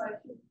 I Yes.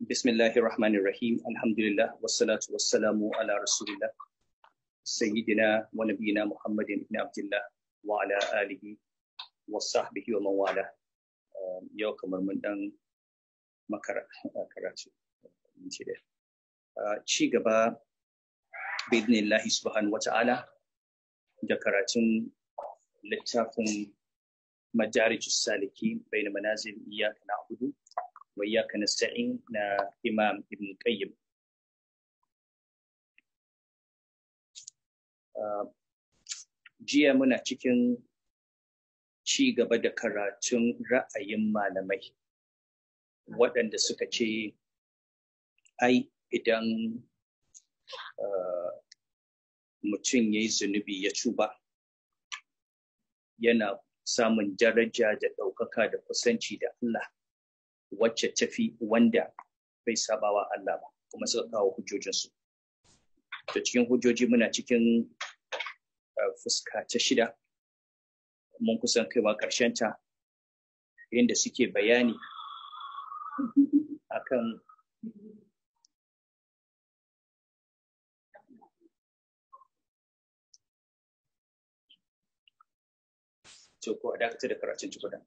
bismillahir rahmanir rahim alhamdulillah. Wassalatu wassalamu ala rasulillah. Sayyidina wa nabiyina muhammadin ibn abdullah wa ala alihi wa sahbihi wa man wala. Um, yau kamar mun dan makara uh, karatu. Uh, ci gaba bidnillahi subhanahu wata'ala da karatun littafin majarijus saliki bain manazil iyyaka na'budu wa iyaka na sa'in na imam ibn qayyim jiya muna cikin ci gaba da karatun ra'ayin malamai waɗanda suka ce ai idan mutum ya yi zunubi ya cuba yana samun daraja da ɗaukaka da kusanci da Allah wacce tafi wanda bai sabawa Allah ba kuma suka kawo hujjojinsu. Da cikin hujjoji muna cikin fuska ta shida mun kusan kaiwa ta inda suke bayani akan to ko a da karatun tukuna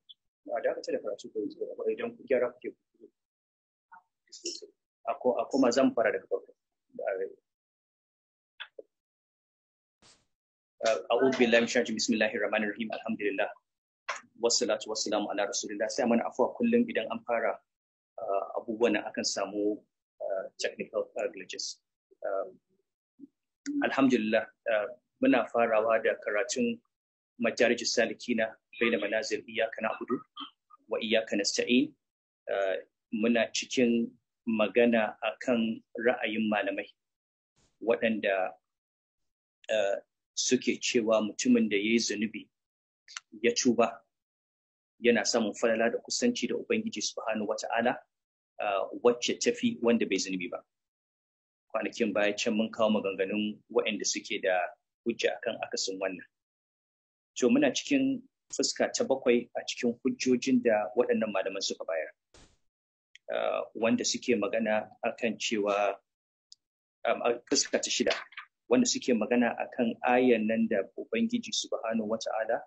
a dakata da karatu ko yanzu da idan ku gyara kuke ku a kuma zan fara daga farko. A'udhu billahi min sharri bismillahir rahmanir rahim. Alhamdulillah. Wassalatu wassalamu ala rasulillah. Sai mana afuwa kullum idan an fara abubuwan akan samu technical glitches. Alhamdulillah muna farawa da karatun salikina baina manazil iyyaka na'budu wa iyyaka nasta'in muna cikin magana akan ra'ayin malamai waɗanda suke cewa mutumin da ya yi zunubi ya cuba yana samun falala da kusanci da Ubangiji subhanahu wa ta'ala wacce tafi wanda bai zunubi ba. Kwanakin baya can mun kawo maganganun waɗanda suke da hujja akan akasin wannan. To muna cikin fuska ta bakwai a cikin hujjojin da waɗannan malaman suka bayar. Wanda suke magana akan cewa fuska ta shida wanda suke magana akan ayan nan da Ubangiji subhanahu wa ta'ala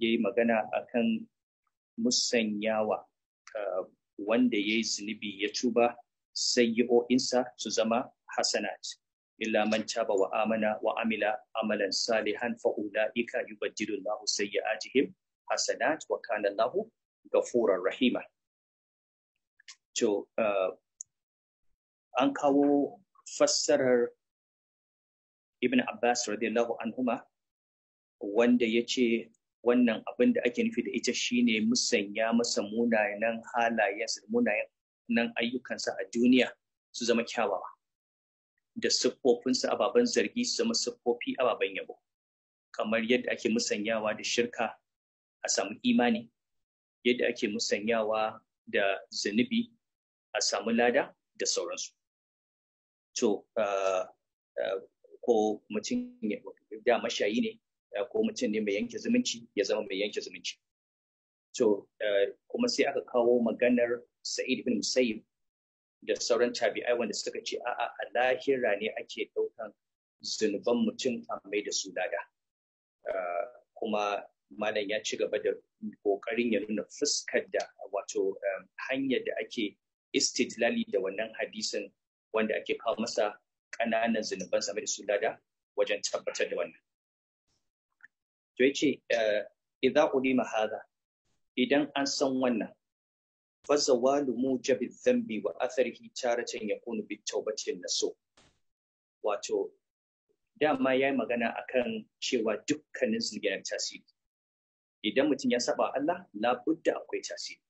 ya yi magana akan musanyawa wanda ya yi zunubi ya tuba sayyi'o'insa su zama hasanat illa man taba wa amana wa amila amalan salihan fa ulaika yubaddilu Allahu sayyi'atihim hasanat wa kana Allahu ghafurur rahima. To an kawo fassarar Ibn Abbas radiyallahu anhuma wanda ya ce wannan abin da ake nufi da ita shine musanya masa munanan halayensa munanan ayyukansa a duniya su zama kyawawa. Da siffofinsu ababen zargi su zama siffofi ababen yabo. Kamar yadda ake musanyawa da shirka a samu imani. Yadda ake musanyawa da zunubi a samu lada da sauransu. To ko mutum da mashayi ne ko mutum ne mai yanke zumunci ya zama mai yanke zumunci. To kuma sai aka kawo maganar sa'id bin musayyib da sauran tabi'ai wanda suka ce a'a a lahira ne ake ɗaukan zunuban mutum a mai da su lada. Kuma malam ya ci gaba da ƙoƙarin ya nuna fuskar da wato hanyar da ake istidlali da wannan hadisin wanda ake kawo masa ƙananan zunuban sa mai da su lada wajen tabbatar da wannan. To ya ce idza ulima hadha idan an san wannan fazawalu mujabi dhanbi wa atharihi taratan yakunu bi tawbatin naso wato dama yayi magana akan cewa dukkanin zunubi yana tasiri. Idan mutum ya saba Allah labudda akwai tasiri.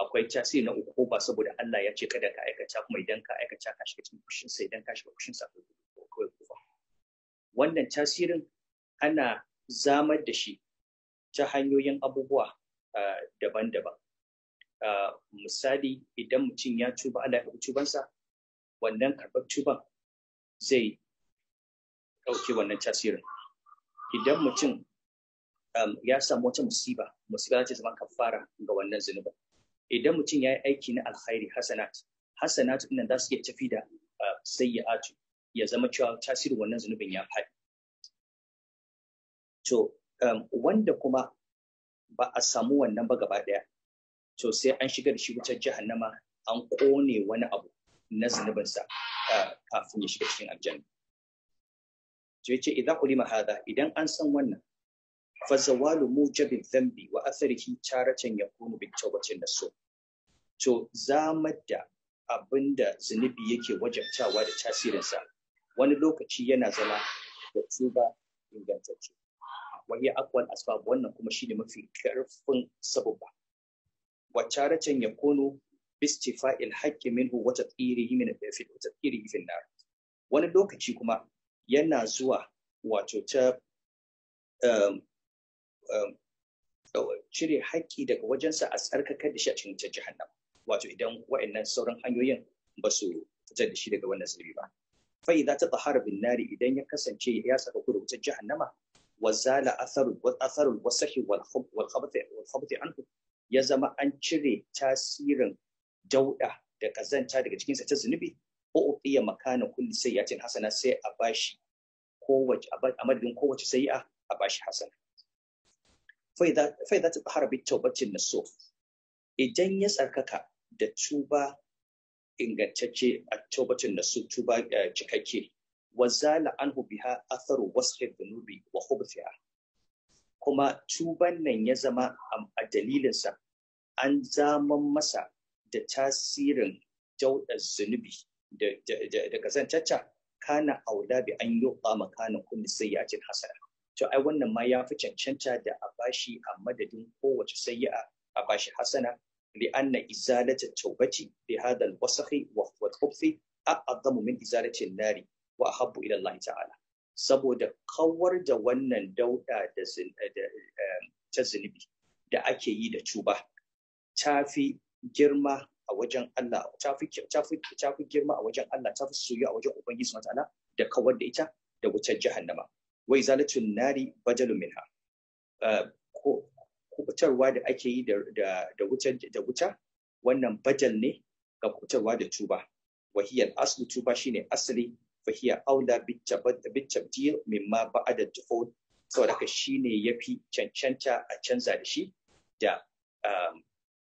Akwai tasiri na uku ba saboda Allah ya ce kada ka aikata kuma idan ka aikata ka shiga cikin kushin sa idan ka shiga kushin sa akwai kufa wannan tasirin ana zamar da shi ta hanyoyin abubuwa daban-daban. Misali idan mutum ya tuba Allah ya karɓi tubansa wannan karɓar tuban zai ɗauke wannan tasirin. Idan mutum ya samu wata musiba musiba za ta zama kafara ga wannan zunubin idan mutum ya yi aiki na alkhairi hasanat hasanat ɗin za su iya tafi da sayyi'atu ya zama cewa tasirin wannan zunubin ya faɗi. To wanda kuma ba a samu wannan ba gaba ɗaya to sai an shiga da shi wutar jahannama an ƙone wani abu na zunubinsa kafin ya shiga cikin aljanna. To ya ce idan ulima hada idan an san wannan fa zawalu mujabi dhanbi wa atharihi taratan yakunu bi tawbatin nasu to zamar da abin da zunubi yake wajabtawa da tasirinsa wani lokaci yana zama da tuba ingantacce. Wani akwai asbab wannan kuma shine mafi ƙarfin sababa wa taratan yakunu bistifa'il haqqi minhu wa taqirihi min al-fi wa taqirihi fi nar wani lokaci kuma yana zuwa wato ta um, um, cire haƙƙi daga wajensa a tsarkakar da shi a cikin ta jahannama wato idan wa'annan sauran hanyoyin ba su fitar da shi daga wannan zunubi ba. Fa idza tatahara bin nari idan ya kasance ya saka ku da wutar jahannama wa zala atharu wa atharu wasahi wal khabath anhu ya zama an cire tasirin dauda da kazanta daga cikinsa ta zunubi ko uqiya makana kulli sayyatin hasana sai a bashi kowace a madadin kowace sayya a bashi hasana. Fa idza tatahara bi tawbatin idan ya tsarkaka da tuba ingantacce a tawbatin nasuh tuba cikakke wa zala anhu biha atharu wasfi dhunubi wa khubthiha. Kuma tuban nan ya zama a dalilinsa an zaman masa da tasirin daudar zunubi da kazantacca kana aula bi an yi makana kulli sayyatin hasana. To ai wannan ma ya fi cancanta da a bashi a madadin kowace sayyi'a a bashi hasana. Li anna izalata tawbati bi hadha al-wasakhi wa khubthi a'zamu min izalati an-nari wa ta'ala saboda kawar da wannan dauda da ta zunubi da ake yi da tuba. Ta fi girma a wajen Allah ta fi girma a wajen Allah ta fi soyu a wajen Ubangiji subhanahu da kawar da ita da wutar jahannama. Wa izalatun nari badalun minha. Ko kubutarwa da ake yi da wuta wannan badal ne ga kubutarwa da tuba. Wa hiya aslu tuba shine asali fa hiya aula bitabdil mimma ba'da dukhul saboda haka shine yafi cancanta a canza da shi da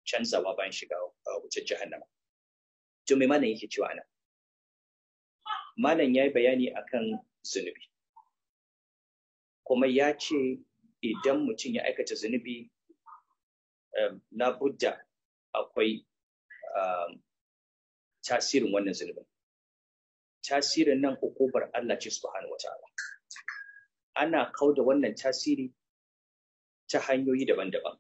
canzawa bayan shiga wutar jahannama. To me malam yake cewa nan? Malam ya yi bayani akan zunubi. Kuma ya ce idan mutum ya aikata zunubi na budda akwai tasirin wannan zunubin. Tasirin nan ukubar Allah ce subhanahu wa ta'ala. Ana kauda wannan tasiri ta hanyoyi daban-daban.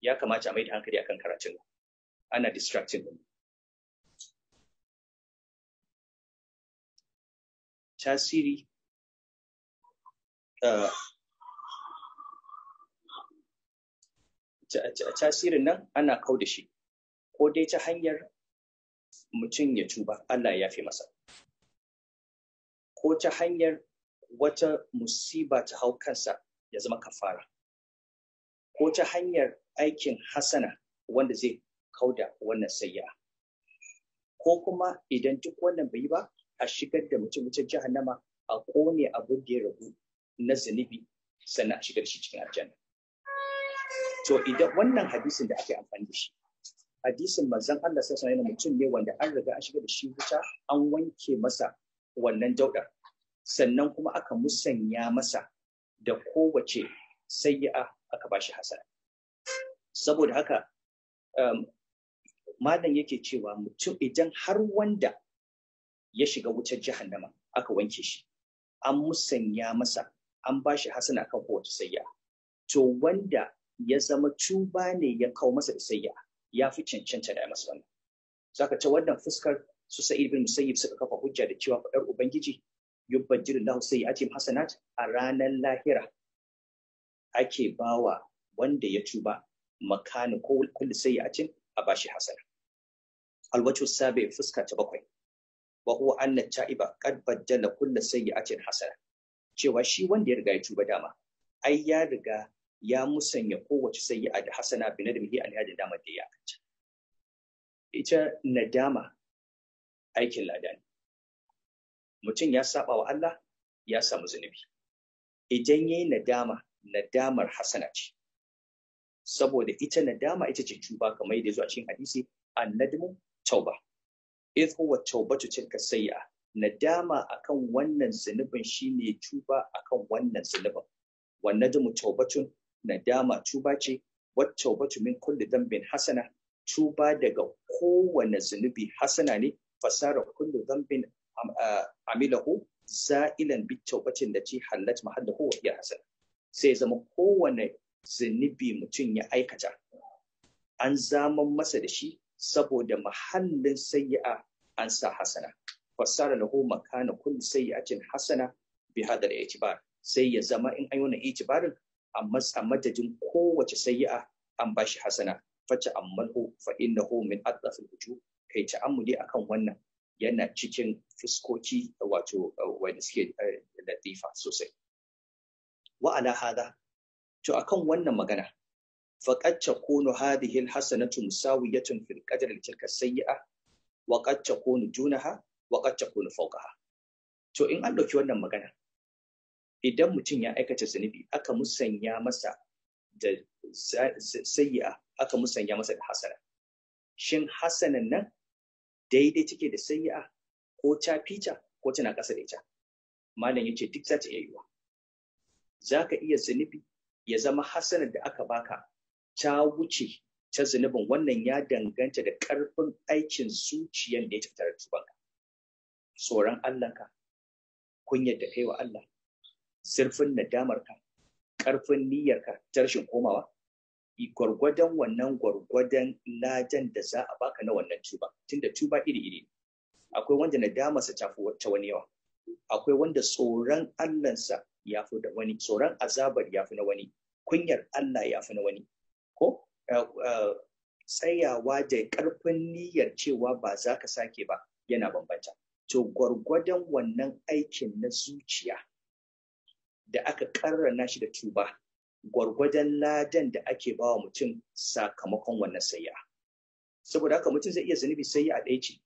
ya kamata a mai da hankali akan karatun ana distracting tasiri tasirin nan ana kau da shi ko dai ta hanyar mutum ya tuba Allah ya fi masa ko ta hanyar wata musiba ta hau kansa ya zama kafara. Ko ta hanyar aikin hasana wanda zai kauda wannan sayya. Ko kuma idan duk wannan bai yi ba a shigar da mutum wutar jahannama a ƙone abin da ya ragu na zunubi sannan a shigar shi cikin aljanna. To idan wannan hadisin da ake amfani da shi hadisin manzon Allah sai sanar mutum ne wanda an riga an shigar da shi wuta an wanke masa wannan daudar sannan kuma aka musanya masa da kowace sayyi'a aka bashi hasana saboda haka um, malam yake cewa mutum idan har wanda ya shiga wutar jahannama aka wanke shi an musanya masa an ba shi hasana kan kowace sayya to wanda ya zama tuba ne ya kawo masa da sayya ya fi cancanta da masa wannan. Saka ta wannan fuskar su sa'id bin musayyib suka kafa hujja da cewa fadar ubangiji yubajjiru lahu sayyi'atim hasanat. A ranar lahira ake bawa wanda ya tuba makani ko kulli sayyi'atin a bashi hasana. Alwajhu sabi fuska ta bakwai. Wa huwa anna ta'iba qad baddala kulli sayyi'atin hasana. Cewa shi wanda ya riga ya tuba dama ai ya riga ya musanya kowace sayyi'a da hasana bi nadmihi dama da ya ita nadama aikin lada ne. Mutum ya saba wa Allah ya samu zunubi. Idan yayi nadama nadamar hasana ce. Saboda ita nadama ita ce tuba kamar yadda zuwa cikin hadisi annadmu tauba. Idh huwa taubatu tilka sayyi'a. Nadama akan wannan zunubin shine tuba akan wannan zunubin. Wan nadmu taubatun nadama tuba ce. Wat taubatu min kulli dhanbin hasana. Tuba daga kowane zunubi hasana ne fasara kullu dhanbin amilahu za'ilan bit taubatin da ce hallat mahallahu wa hiya hasana. Sai zama kowane zunubi mutum ya aikata an zaman masa da shi saboda mahallin sayyi'a an sa hasana. Fasara lahu makana kulli sayyi'atin hasana bi hada al-i'tibar sai ya zama in an yi itibarin a madadin kowace sayyi'a an bashi hasana. Faca ammalhu min adafil wujub. Kai ta'ammuli akan wannan yana cikin fuskoki wato wanda suke latifa sosai. Wa ala hada to akan wannan magana faqad takunu hadhihi alhasanatu musawiyatun fil qadri tilka sayyi'a wa qad takunu dunaha wa qad fawqaha. To in an ɗauki wannan magana idan mutum ya aikata zunubi aka musanya masa da sayyi'a aka musanya masa da hasana. Shin hasanan nan daidai take da sayyi'a ko ta fita ko tana ƙasa da ita. Malam ya ce duk za ta iya yiwa za ka iya zunubi ya zama hasanar da aka baka ta wuce ta zunubin. Wannan ya danganta da ƙarfin aikin zuciyar da ya tattara tubanka tsoron Allahnka kunyar da kai wa Allah zurfin nadamarka ƙarfin niyyarka ta rashin komawa gwargwadon wannan gwargwadon ladan da za a baka na wannan tuba. Tunda tuba iri-iri akwai wanda nadamarsa ta wani yawa. Akwai wanda tsoron Allahnsa ya fi da wani tsoron azabar ya fi na wani kunyar Allah ya fi na wani. Ko? Tsayawa da ƙarfin niyyar cewa ba za ka sake ba yana bambanta. To gwargwadon wannan aikin na zuciya da aka karrana shi da tuba gwargwadon ladan da ake bawa mutum sakamakon wannan sayya. Saboda haka mutum zai iya zunubi sayya a ɗaya ce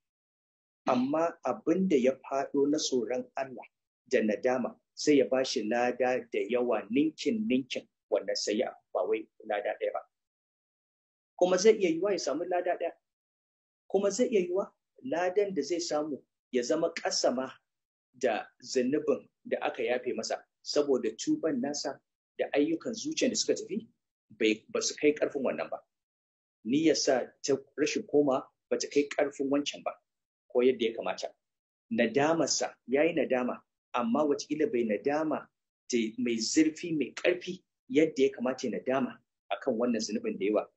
amma abin da ya faɗo na tsoron Allah da nadama sai ya bashi lada da yawa ninkin ninkin wannan sayya ba wai lada ɗaya ba. Kuma zai iya yiwa ya samu lada ɗaya kuma zai iya yiwa ladan da zai samu ya zama ƙasama da zunubin da aka yafe masa saboda tuban nasa da ayyukan zuciya da suka tafi ba su kai ƙarfin wannan ba. Niyyarsa ta rashin koma ba ta kai ƙarfin wancan ba ko yadda ya kamata. Nadamarsa ya yi nadama amma wataƙila bai nadama mai zurfi mai ƙarfi yadda ya kamata ya nadama akan wannan zunubin da yawa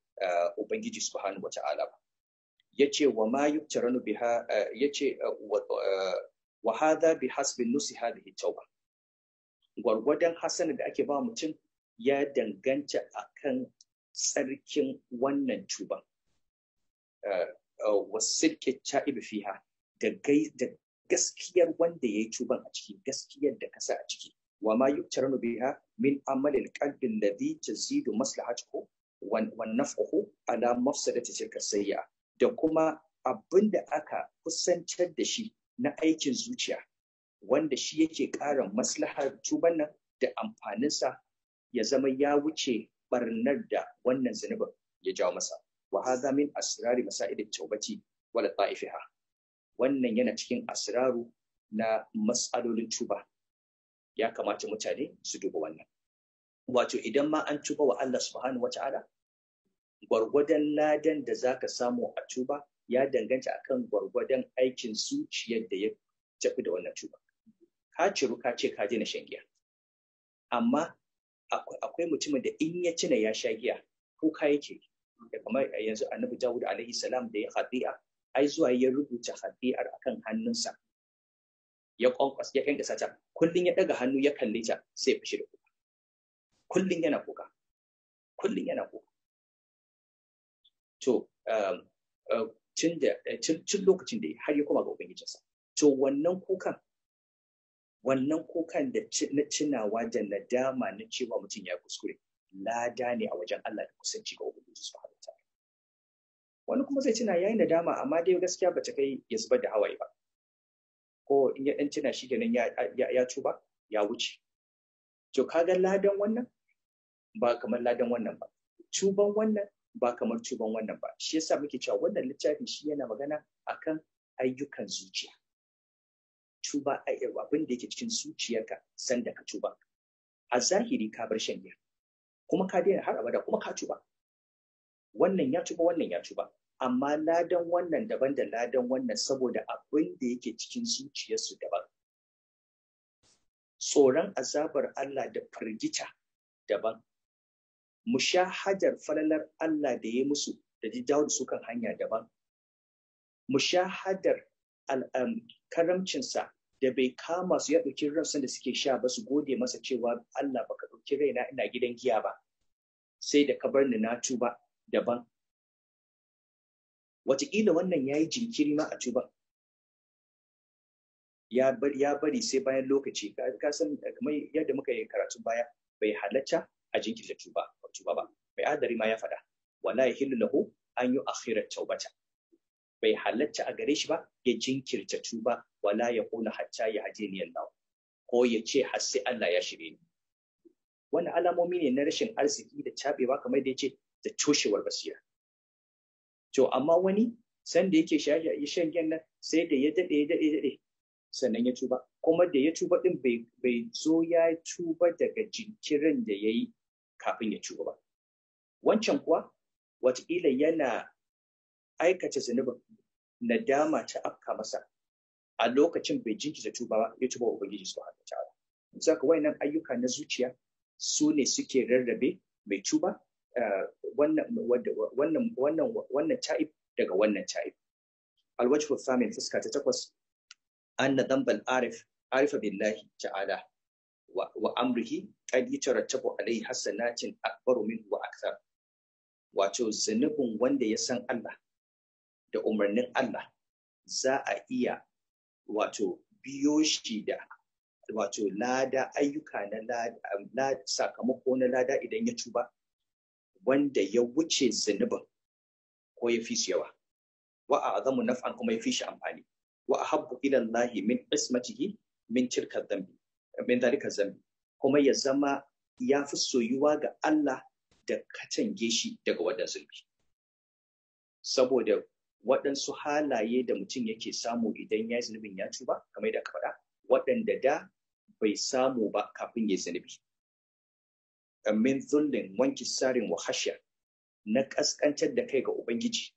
ubangiji subhanahu wa ta'ala ba. Yace wa ma yuktaranu biha ya ce wa hadha bi hasbi nusi hadhihi tauba gwargwadon hasana da ake ba mutum ya danganta akan tsarkin wannan tuban. Wasirke ta'ibi fiha da gaskiyar wanda ya yi tuban a ciki gaskiyar da kasa a ciki. Wa ma yuktaranu biha min amalil qalbi alladhi tazidu maslahatuhu wa naf'uhu ala mafsadati tilka sayya da kuma abin da aka kusantar da shi na aikin zuciya wanda shi yake ƙara maslahar tuban nan da amfaninsa ya zama ya wuce barnar da wannan zunubin ya jawo masa. Wa hadha min asrari masail tawbati wala ta'ifiha wannan yana cikin asraru na mas'alolin tuba. Ya kamata mutane su duba wannan. Wato idan ma an tuba wa Allah subhanahu wata'ala gwargwadon ladan da zaka samu a tuba ya danganta akan gwargwadon aikin zuciyar da ya tafi da wannan tuba. Ka ciru ka ce ka daina shan giya. Amma akwai mutumin da in ya cina ya sha giya kuka yake da kamar yanzu annabi Dawud alaihi salam da ya hadi'a ai zuwa ya rubuta hadi'ar akan hannunsa ya kwankwas ya kankasa ta. Kullun ya daga hannu ya kalle ta sai ya fishi da kuka. Kullun yana kuka. Kullun yana kuka. To tun da tun lokacin da har ya koma ga ubangijinsa. To wannan kukan wannan kukan da na tunawa da nadama na cewa mutum ya kuskure lada ne a wajen Allah da kusanci ga ubangiji subhanahu wataala wani kuma zai tuna yayi nadama amma dai gaskiya bata kai ya zubar da hawaye ba. Ko in ya dan tuna shi kenan ya ya tuba ya wuce. To kaga ladan wannan? Ba kamar ladan wannan ba. Tuban wannan? Ba kamar tuban wannan ba. Shi yasa muke cewa wannan littafi shi yana magana akan ayyukan zuciya. Tuba abin da yake cikin zuciyarka sanda ka tuba. A zahiri ka bar shan kuma ka daina har abada kuma ka tuba. Wannan ya tuba wannan ya tuba. Amma ladan wannan daban da ladan wannan saboda abin da yake cikin zuciyarsu daban. Tsoron azabar Allah da firgita daban. Mushahadar falalar Allah da ya musu da ji dawo da su kan hanya daban mushahadar karamcinsa da bai kama su ya ɗauki rassan da suke sha ba su gode masa cewa Allah baka ɗauki raina ina gidan giya ba sai da ka bar ni na tuba daban. Wataƙila wannan ya yi jinkiri ma a tuba. Ya bari sai bayan lokaci. Ka san kamar yadda muka yi karatun baya bai halatta a jinkirta tuba tuba ba. Bai adari ma ya faɗa. Wala yahillu lahu an yi akhirat taubata. Bai halatta a gare shi ba ya jinkirta tuba wala ya kuna hatta ya haje ni Allah ko ya ce har sai Allah ya shirye ni. Wannan alamomi ne na rashin arziki da cabewa kamar da ya ce da toshewar basira. To amma wani san da yake shan giyan nan sai da ya daɗe ya daɗe daɗe sannan ya tuba. Kuma da ya tuba din bai bai zo ya tuba daga jinkirin da yayi kafin ya tuba ba. Wancan kuwa wataƙila yana aikata zunubin nadama ta afka masa a lokacin bai jinkita tuba ba ya tuba wa ubangiji subhanahu wataala saka wayannan ayyuka na zuciya su ne suke rarrabe mai tuba wannan wannan wannan wannan ta'ib daga wannan ta'ib. Alwajhu thamin fuska ta takwas anna dhanbal arif arifa billahi ta'ala wa amrihi qad yatarattabu alayhi hasanatin akbaru minhu wa akthar. Wato zunubin wanda ya san Allah da umarnin Allah za a iya wato biyo shi da wato lada ayyuka na lada sakamako na lada idan ya tuba wanda ya wuce zunubin ko ya fi su yawa. Wa a azamu naf'an kuma ya fi shi amfani. Wa ahabbu ila Allah min ismatihi min tilka dhanbi min dalika dhanbi. Kuma ya zama ya fi soyuwa ga Allah da katange shi daga wannan zulmi saboda waɗansu halaye da mutum yake samu idan ya yi zunubin ya tuba kamar da aka faɗa waɗanda da bai samu ba kafin ya zunubi. Min zullin wanki sarin wa hashiya na ƙasƙantar da kai ga ubangiji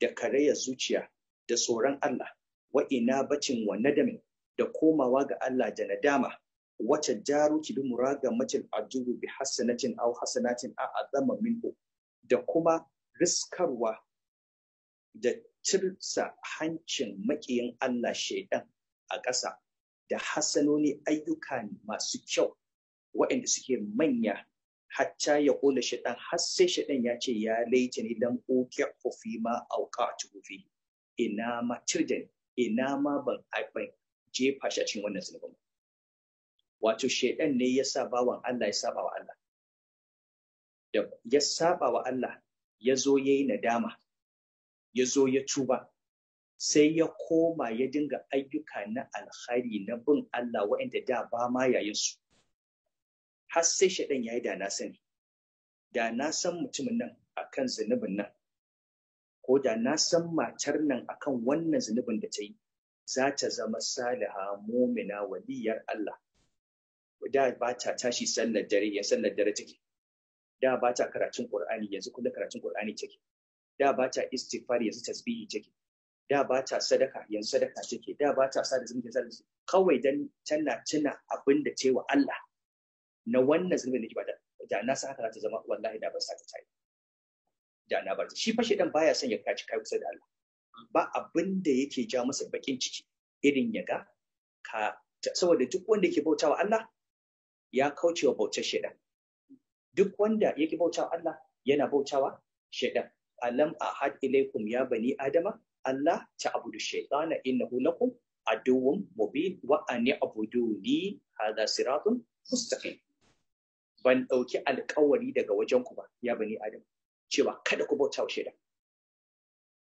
da karayar zuciya da tsoron Allah. Wa ina bacin wa nadamin da komawa ga Allah da nadama. Wata jaru ki bi muraga matil adubu bi hasanatin aw hasanatin a azama minhu. Da kuma riskarwa da cirsa hancin makiyin Allah shaidan a ƙasa da hasanoni ayyuka masu kyau waɗanda suke manya. Hatta ya kula shaɗan har sai shaɗan ya ce ya laita ni lam uki fi ma auka fi. Ina ma tirdan ina ma ban jefa shi a cikin wannan zunubin wato shaɗan ne ya sa bawan Allah ya saba wa Allah. Ya saba wa Allah ya zo ya yi nadama. Ya zo ya tuba sai ya koma ya dinga ayyuka na alkhairi na bin Allah waɗanda da ba ma yayin su har sai shaɗan ya yi da na sani. Da na san mutumin nan akan zunubin nan ko da na san matar nan akan wannan zunubin da ta yi za ta zama saliha mumina waliyar Allah. Da ba ta tashi sallar dare ya sallar dare take. Da ba ta karatun Qur'ani yanzu kullum karatun Qur'ani take. Da ba ta istighfar yanzu tasbihi take. Da ba ta sadaka yanzu sadaka take. Da ba ta sada zumunci sadaka kawai dan tana tuna abin da ce wa Allah na wannan zunubin da ke ba da da na san haka za ta zama wallahi da ba sa ta tayi. Da na bar shi fa dan baya son ya kaci kai kusa da Allah. Ba abin da yake ja masa bakin ciki irin ya ga ka saboda duk wanda yake bautawa Allah ya kauce wa bautar shedan duk wanda yake bautawa Allah yana bautawa shedan alam ahad ilaikum ya bani adama? Allah ta'budu shaytana innahu lakum aduwwun mubin wa an ya'buduni hadha siratun mustaqim. Ban ɗauki alkawari daga wajen ku ba ya bani adam cewa kada ku bauta wa shaidan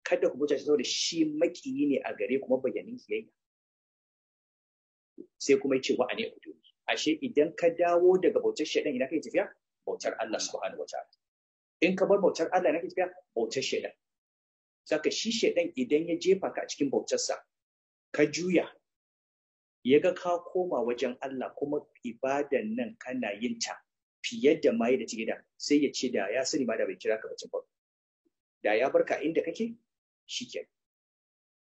kada ku bauta saboda shi makiyi ne a gare kuma bayanin kiyayya. Sai kuma ya ce wa ane kudu ashe idan ka dawo daga bautar shaidan ina kai tafiya? Bautar Allah subhanahu wataala in ka bar bautar Allah ina kai tafiya bautar shaidan. Saka shi shaidan idan ya jefa ka cikin bautarsa ka juya ya ga ka koma wajen Allah kuma ibadan nan kana yin ta fiye da ma da take da sai ya ce da ya sani ma da bai kira ka bacin farko. Da ya barka inda kake shikenan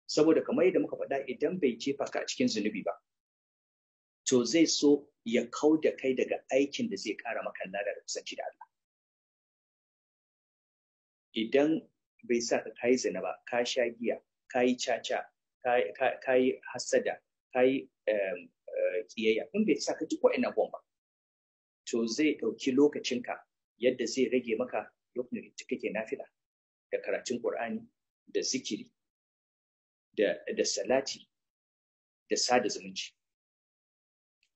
saboda kamar yadda muka faɗa idan bai jefa ka a cikin zunubi ba to zai so ya kau da kai daga aikin da zai ƙara maka lada da kusanci da Allah. Idan bai sa ka kayi zina ba ka sha giya ka yi caca ka yi hasada ka yi kiyayya in bai sa ka duk wa'annan ba to zai ɗauki lokacinka yadda zai rage maka lokacin da kake nafila da karatun Qur'ani da zikiri da, da salati da sada zumunci.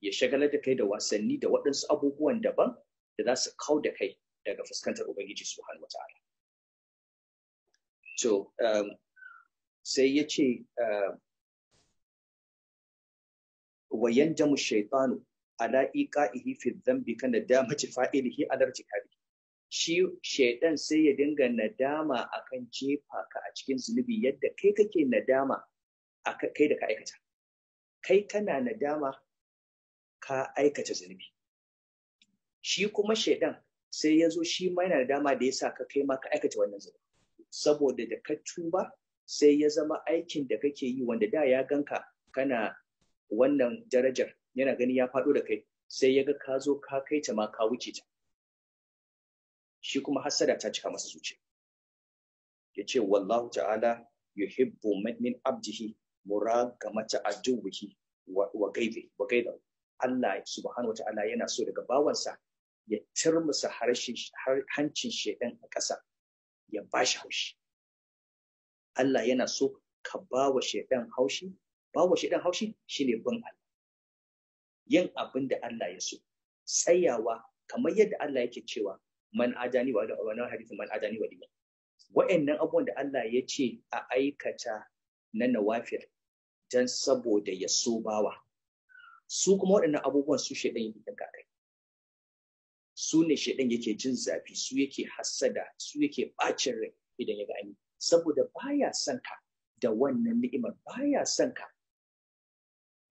Ya shagalar da kai da wasanni da waɗansu abubuwan daban da za su kau da kai daga fuskantar Ubangiji Subhanahu wata'ala so um, sai ya ce uh, wa yanjamu shaitanu ala iqa'ihi fi dhanbi kan nadamati fa'ilihi ala irtikabi. Shi shaidan sai ya dinga nadama akan jefa ka a cikin zunubi yadda kai kake nadama aka kai da ka aikata. Kai kana nadama ka aikata zunubi. Shi kuma shaidan sai ya zo shi ma yana nadama da yasa ka kai ma ka aikata wannan zunubi. Saboda da ka tuba sai ya zama aikin da kake yi wanda da ya ganka kana wannan darajar yana gani ya faɗo da kai sai ya ga ka zo ka kai ta ma ka wuce ta. Shi kuma hasada ta cika masa zuciya. Ya ce wallahu ta'ala yuhibbu min abdihi muragamata aduwihi wa gaibi wa gaibi Allah subhanahu wata'ala yana so daga bawansa ya turmusa hancin shedan a ƙasa. Ya bashi haushi. Allah yana so ka ba wa shedan haushi. Ba wa shedan haushi shine bin Allah. Yin abin da Allah ya so. Tsayawa kamar yadda Allah yake cewa man adani wa wannan hadisi man adani wa liya wa'annan abubuwan da Allah ya ce a aikata na nawafil dan saboda ya so bawa. Su kuma waɗannan abubuwan su shaidan yake kai. Su ne shaidan yake jin zafi su yake hassada su yake bacin rai idan ya ga an yi. Saboda baya son ka da wannan ni'imar baya son ka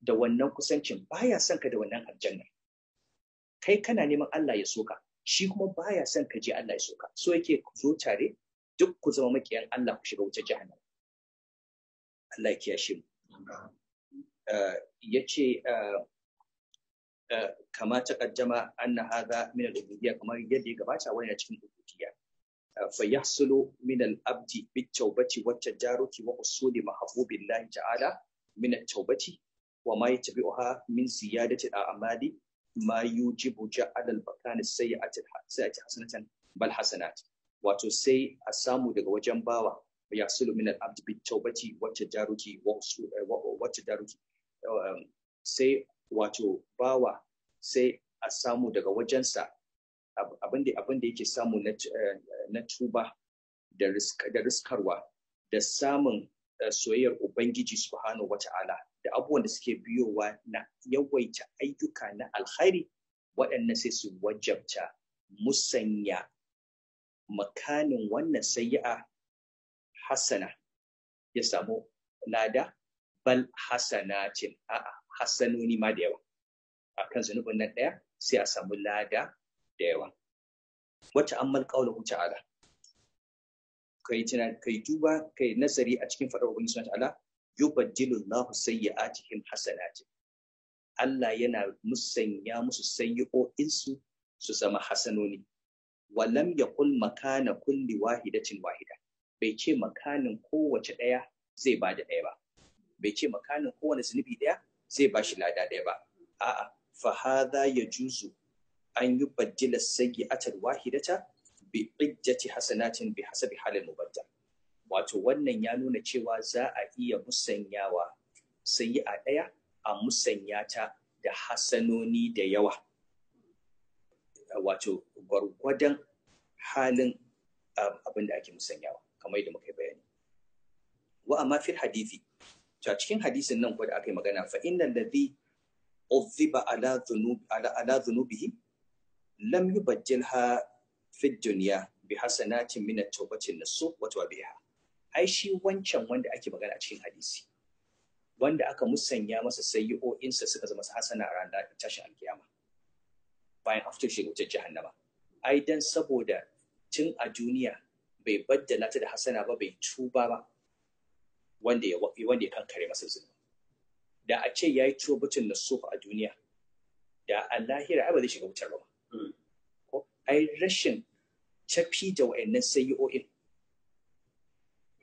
da wannan kusancin baya son ka da wannan aljanna. Kai kana neman Allah ya soka shi kuma baya son ka je Allah ya soka so yake ku zo tare duk ku zama makiyan Allah ku shiga wutar jahannama. Allah ya kiyashe mu. Ya ce kama ta kaddama anna hadha min al-ubudiyya kamar yadda ya gabata wani cikin ubudiyya. Fa yahsulu min al-abdi bit tawbati wa tajaruki wa usuli mahbubillahi ta'ala min at-tawbati wa ma yattabi'uha min ziyadati al-a'mali ma yujibu ja'al al-bakani sayyi'ati sayyi'ati hasanatan bal hasanat. Wato sai a samu daga wajen bawa ya sulu min al-abd bi tawbati wa tajaruki wa wa tajaruki sai wato bawa sai a samu daga wajensa abin da yake samu na tuba da riskarwa da samun soyayyar Ubangiji subhanahu wata'ala da abubuwan da suke biyowa na yawaita ayyuka na alkhairi waɗannan sai su wajabta musanya makanin wannan sayya'a hasana. Ya samu lada bal hasanatin. A'a hasanoni ma da yawa. Akan zunubin nan ɗaya sai a samu lada da yawa. Wacce an mal qaulahu ta'ala. Kai tuna kai duba kai nazari a cikin faɗar ubangiji subhanahu ta'ala yubaddilu Allahu sayyi'atihim hasanati. Allah yana musanya musu sayyi'o'in su su zama hasanoni. Walam yaqul makana kulli wahidatin wahida. Bai ce makanin kowace ɗaya zai ba da ɗaya ba. Bai ce makanin kowane zunubi ɗaya zai ba shi lada ɗaya ba. A'a fa hadha yajuzu an yubaddila sayyi'atal wahidata bi iddati hasanatin bi hasabi halin mubaddal. Wato wannan ya nuna cewa za a iya musanyawa sayyi'a ɗaya a musanya ta da hasanoni da yawa. Wato gwargwadon halin abin da ake musanyawa kamar yadda muka yi bayani. Wa amma fil hadithi to a cikin hadisin nan da aka yi magana fa innal ladhi udhiba ala dhunub ala ala dhunubihi lam yubaddilha fi dunya bi hasanatin min at-tawbati nasu wa tawabiha ai shi wancan wanda ake magana a cikin hadisi wanda aka musanya masa sayyi'o'insa suka zama hasana a ranar tashin alkiyama bayan a fito shiga wutar jahannama. Ai dan saboda tun a duniya bai baddala ta da hasana ba bai tuba ba wanda ya wanda ya kankare masa zunubi. Da a ce yayi tubatun nasuh a duniya da a lahira ai ba zai shiga wutar ba ko ai rashin tafi da wayannan sayyi'o'in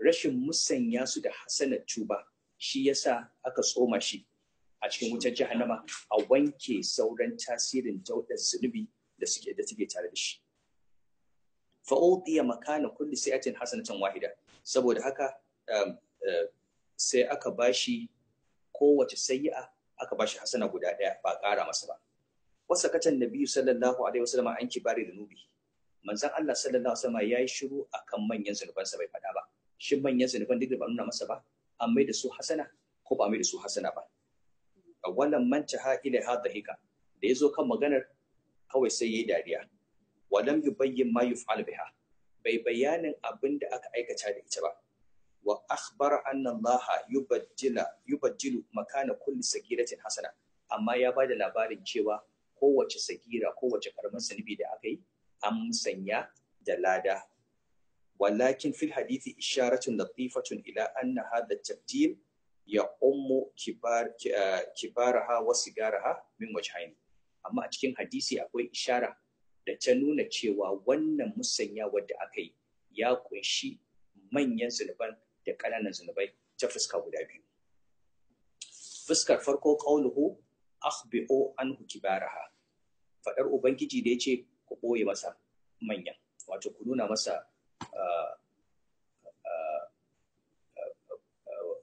rashin musanya su da hasanar tuba shi yasa aka tsoma shi a cikin wutar jahannama a wanke sauran tasirin daudar zunubi da suke da suke tare da shi. Fa udiya makana kulli sayatin hasanatan wahida. Saboda haka sai aka bashi kowace sayyi'a aka bashi hasana guda ɗaya ba ƙara masa ba. Wasa katan nabiyyu sallallahu alaihi wasallam an kibari da nubi. Manzon Allah sallallahu alaihi wasallam yayi shiru akan manyan zunubansa bai faɗa ba. Shin manyan zunuban duk da ba nuna masa ba? An mai da su hasana ko ba mai da su hasana ba? Awalan mantaha ila hadha hika da ya zo kan maganar kawai sai yayi dariya. Walam yubayyin ma yuf'al biha. Bai bayanin abin da aka aikata da ita ba. wa akhbara anna allaha yubaddila yubaddilu makana kulli sagiratin hasana. Amma ya ba da labarin cewa kowace sagira kowace karamar zunubi da aka yi an musanya da lada. Walakin fil hadithi isharatun latifatun ila anna hadha tabdil ya ummu kibar eh, kibaraha wa sigaraha min wajhain amma a cikin hadisi akwai ishara da ta nuna cewa wannan musanya wadda aka yi ya ƙunshi manyan zunuban da ƙananan zunubai ta fuska guda biyu. Fuskar farko qauluhu akhbi'u anhu kibaraha. Fadar ubangiji da ya ce ku ɓoye masa manyan wato ku nuna masa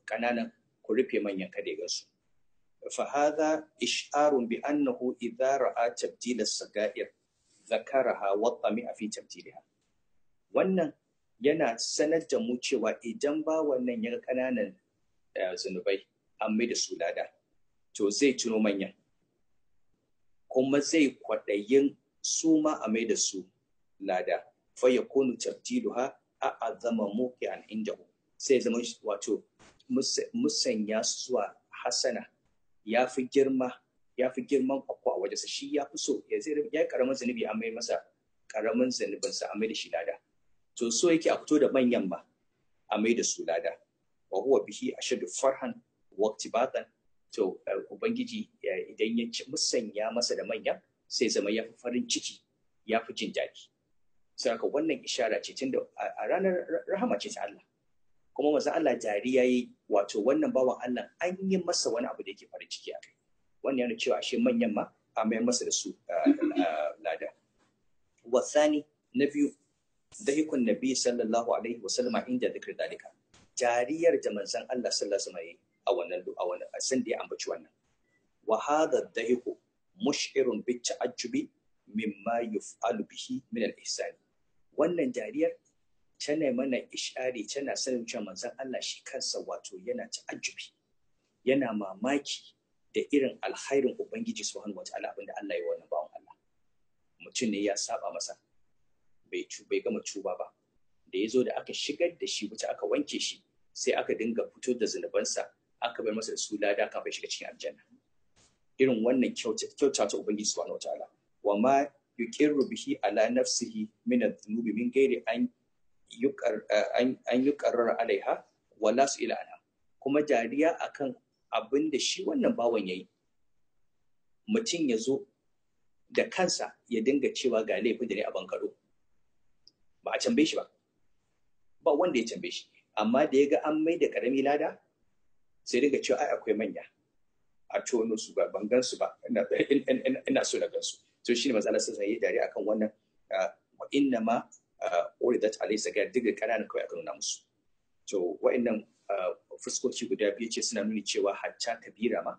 ƙananan ku rufe manyan kada ya gansu. Bi annahu idza ra'a tabdil as-sagair zakaraha wa tami'a fi tabdilha wannan yana sanar da mu cewa idan ba wannan ya ƙananan zunubai an mai da su lada to zai tuno manyan kuma zai kwaɗayin su ma a mai da su lada. Fa yakunu tabdiluha a'azama muqi'an indahu. Sai zama wato musanya zuwa hasana. Ya fi girma ya fi girman kwakwa a wajensa. Shi ya fi so ya ya ƙaramin zunubi an mai masa ƙaramin zunubinsa a mai da shi lada. To so yake a fito da manyan ba a mai da su lada. Wa huwa bihi ashadu farhan wa iktibatan. To ubangiji idan ya ci musanya masa da manyan sai zama ya fi farin ciki ya fi jin daɗi. Sai wannan ishara ce tunda a ranar rahama ce ta Allah. Kuma maza Allah jari yayi wato wannan bawan Allah an yi masa wani abu da yake farin ciki a kai. Wannan yana cewa ashe manyan ma a mayar masa da su lada. Wasani na biyu dahikun nabi sallallahu alaihi wasallama inda dhikr dalika. Jariyar da manzon Allah sallallahu alaihi a wannan a wannan san da ya ambaci wannan. Wa hadha dahiku mush'irun bi ta'ajjubi mimma yuf'alu bihi min al-ihsan wannan jariyar tana mana ishari tana sanin cewa manzon Allah shi kansa wato yana ta'ajjubi yana mamaki da irin alkhairin ubangiji subhanahu wataala abin da Allah ya wannan bawan Allah. Mutum ne ya saba masa. Bai bai gama tuba ba. Da ya zo da aka shigar da shi wuce aka wanke shi sai aka dinga fito da zunubansa aka bar masa da su lada kafin shiga cikin aljanna. Irin wannan kyauta ta ubangiji subhanahu wataala wa ma yuqirru bihi ala nafsihi min adh-dhunubi min ghairi an an yuqarrar alaiha wa la ila anha. Kuma jariya akan abin da shi wannan bawan yayi. Mutum ya zo da kansa ya dinga cewa ga laifin da ne a bankaro ba a tambaye shi ba. Ba wanda ya tambaye shi. Amma da ya ga an mai da ƙarami lada sai daga cewa ai akwai manya. A tono su ba ban gan su ba. Ina so na gan su. To shine matsala sai yi dare akan wannan wa inna ma uridat alai sagar diga ƙananan kawai aka nuna musu. To wa'annan fuskoki guda biyu ce suna nuni cewa hatta kabira ma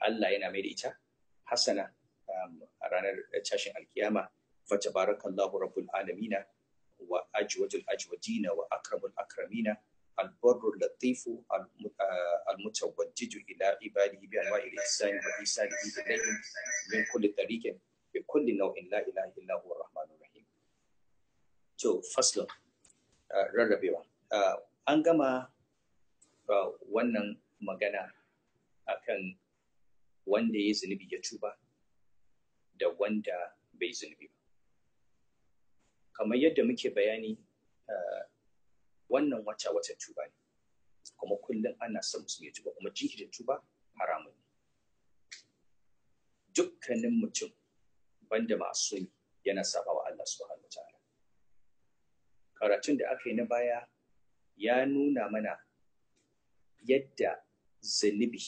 Allah yana mai da ita. Hasana a ranar tashin alkiyama fa tabarakallahu rabbul alamina wa ajwajul ajwajina wa akramul akramina albarru latifu ah, almutawajjiju ila ibadihi bi anwa'il ihsani wa ihsani ilayhim min kulli tariqin bi kulli naw'in la ilaha illa huwa rahmanur rahim. To faslun ah, rarrabewa. Ah, an gama wannan magana akan wanda ya zunubi ya tuba da wanda bai zunubi ba. Kamar yadda muke bayani wannan wata watan tuba ne. Kuma kullum ana son mutum ya tuba kuma jinkirta tuba haramun ne. Dukkanin mutum banda masu yana saba Allah subhanahu wataala karatun da aka yi na baya ya nuna mana yadda zunubi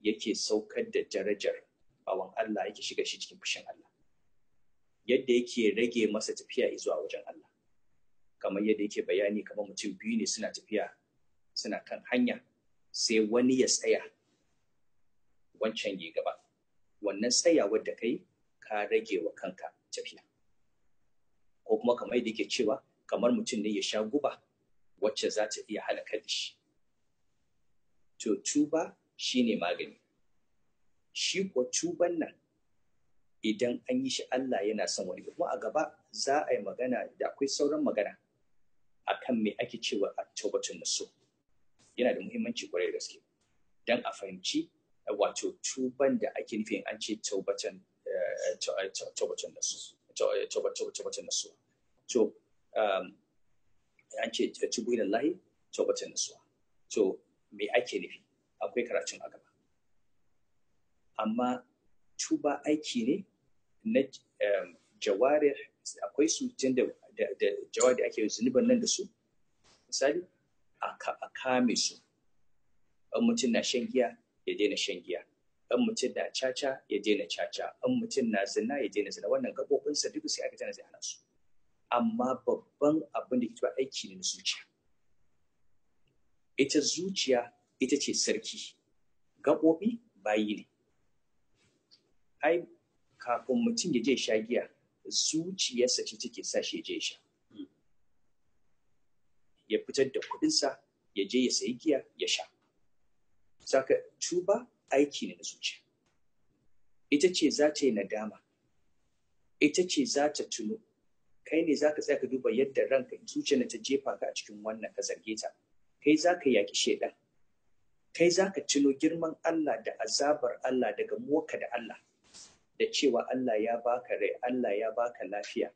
yake saukar da darajar bawan Allah yake shiga shi cikin fushin Allah. Yadda yake rage masa tafiya zuwa wajen Allah. Kamar yadda yake bayani kamar mutum biyu ne suna tafiya suna kan hanya sai wani ya tsaya wancan ya gaba. Wannan tsayawar da kai ka rage wa kanka tafiya. Ko kuma kamar yadda yake cewa kamar mutum ne ya sha guba wacce za ta iya halakar da shi. To tuba shine magani. Shi ko tuban nan idan an yi shi Allah yana son wani. Kuma a gaba za a yi magana da akwai sauran magana akan me ake cewa a taubatun nasu yana da muhimmanci ƙwarai da gaske. Don a fahimci wato tuban da ake nufi an ce taubatun nasu taubatun nasu to an ce tubu ila lahi taubatun nasu to me ake nufi? Akwai karatun a gaba. Amma tuba aiki ne na jawari akwai su da da jawabi ake zunuban nan da su. Misali a kame su. An mutum na shan giya ya daina shan giya. An mutum na caca ya daina caca. An mutum na zina ya daina zina. Wannan gaɓoɓinsa duk sai aka tana zai hana su. Amma babban abin da ke aiki ne na zuciya. Ita zuciya ita ce sarki. Gaɓoɓi bayi ne. Ai kafin mutum ya je sha giya zuciyarsa ce take sa shi je sha. Ya fitar da kuɗinsa ya je ya sayi giya ya sha. Saka tuba aiki ne na zuciya. Ita ce za ta yi nadama. Ita ce za ta tuno. Kai ne za ka tsaya ka duba yadda ranka zuciya ta jefa ka a cikin wannan ka zarge ta. Kai za ka yaki shaidan. Kai za ka tuno girman Allah da azabar Allah daga muwaka da Allah. Da cewa Allah ya baka rai, Allah ya baka lafiya,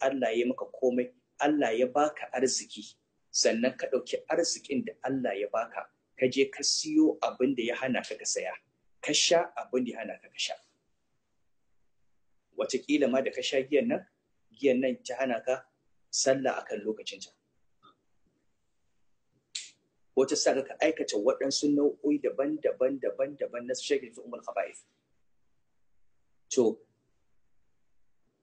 Allah ya maka komai, Allah ya baka arziki, sannan ka ɗauki arzikin da Allah ya baka, ka je ka siyo abin da ya hana ka ka saya, ka sha abin da ya hana ka ka sha. Wataƙila ma da ka sha giyan nan, giyan nan ta hana ka sallah akan lokacinta. ko ta sa ka aikata waɗansu nau'o'i daban-daban daban-daban na shagin fi umar haba'if to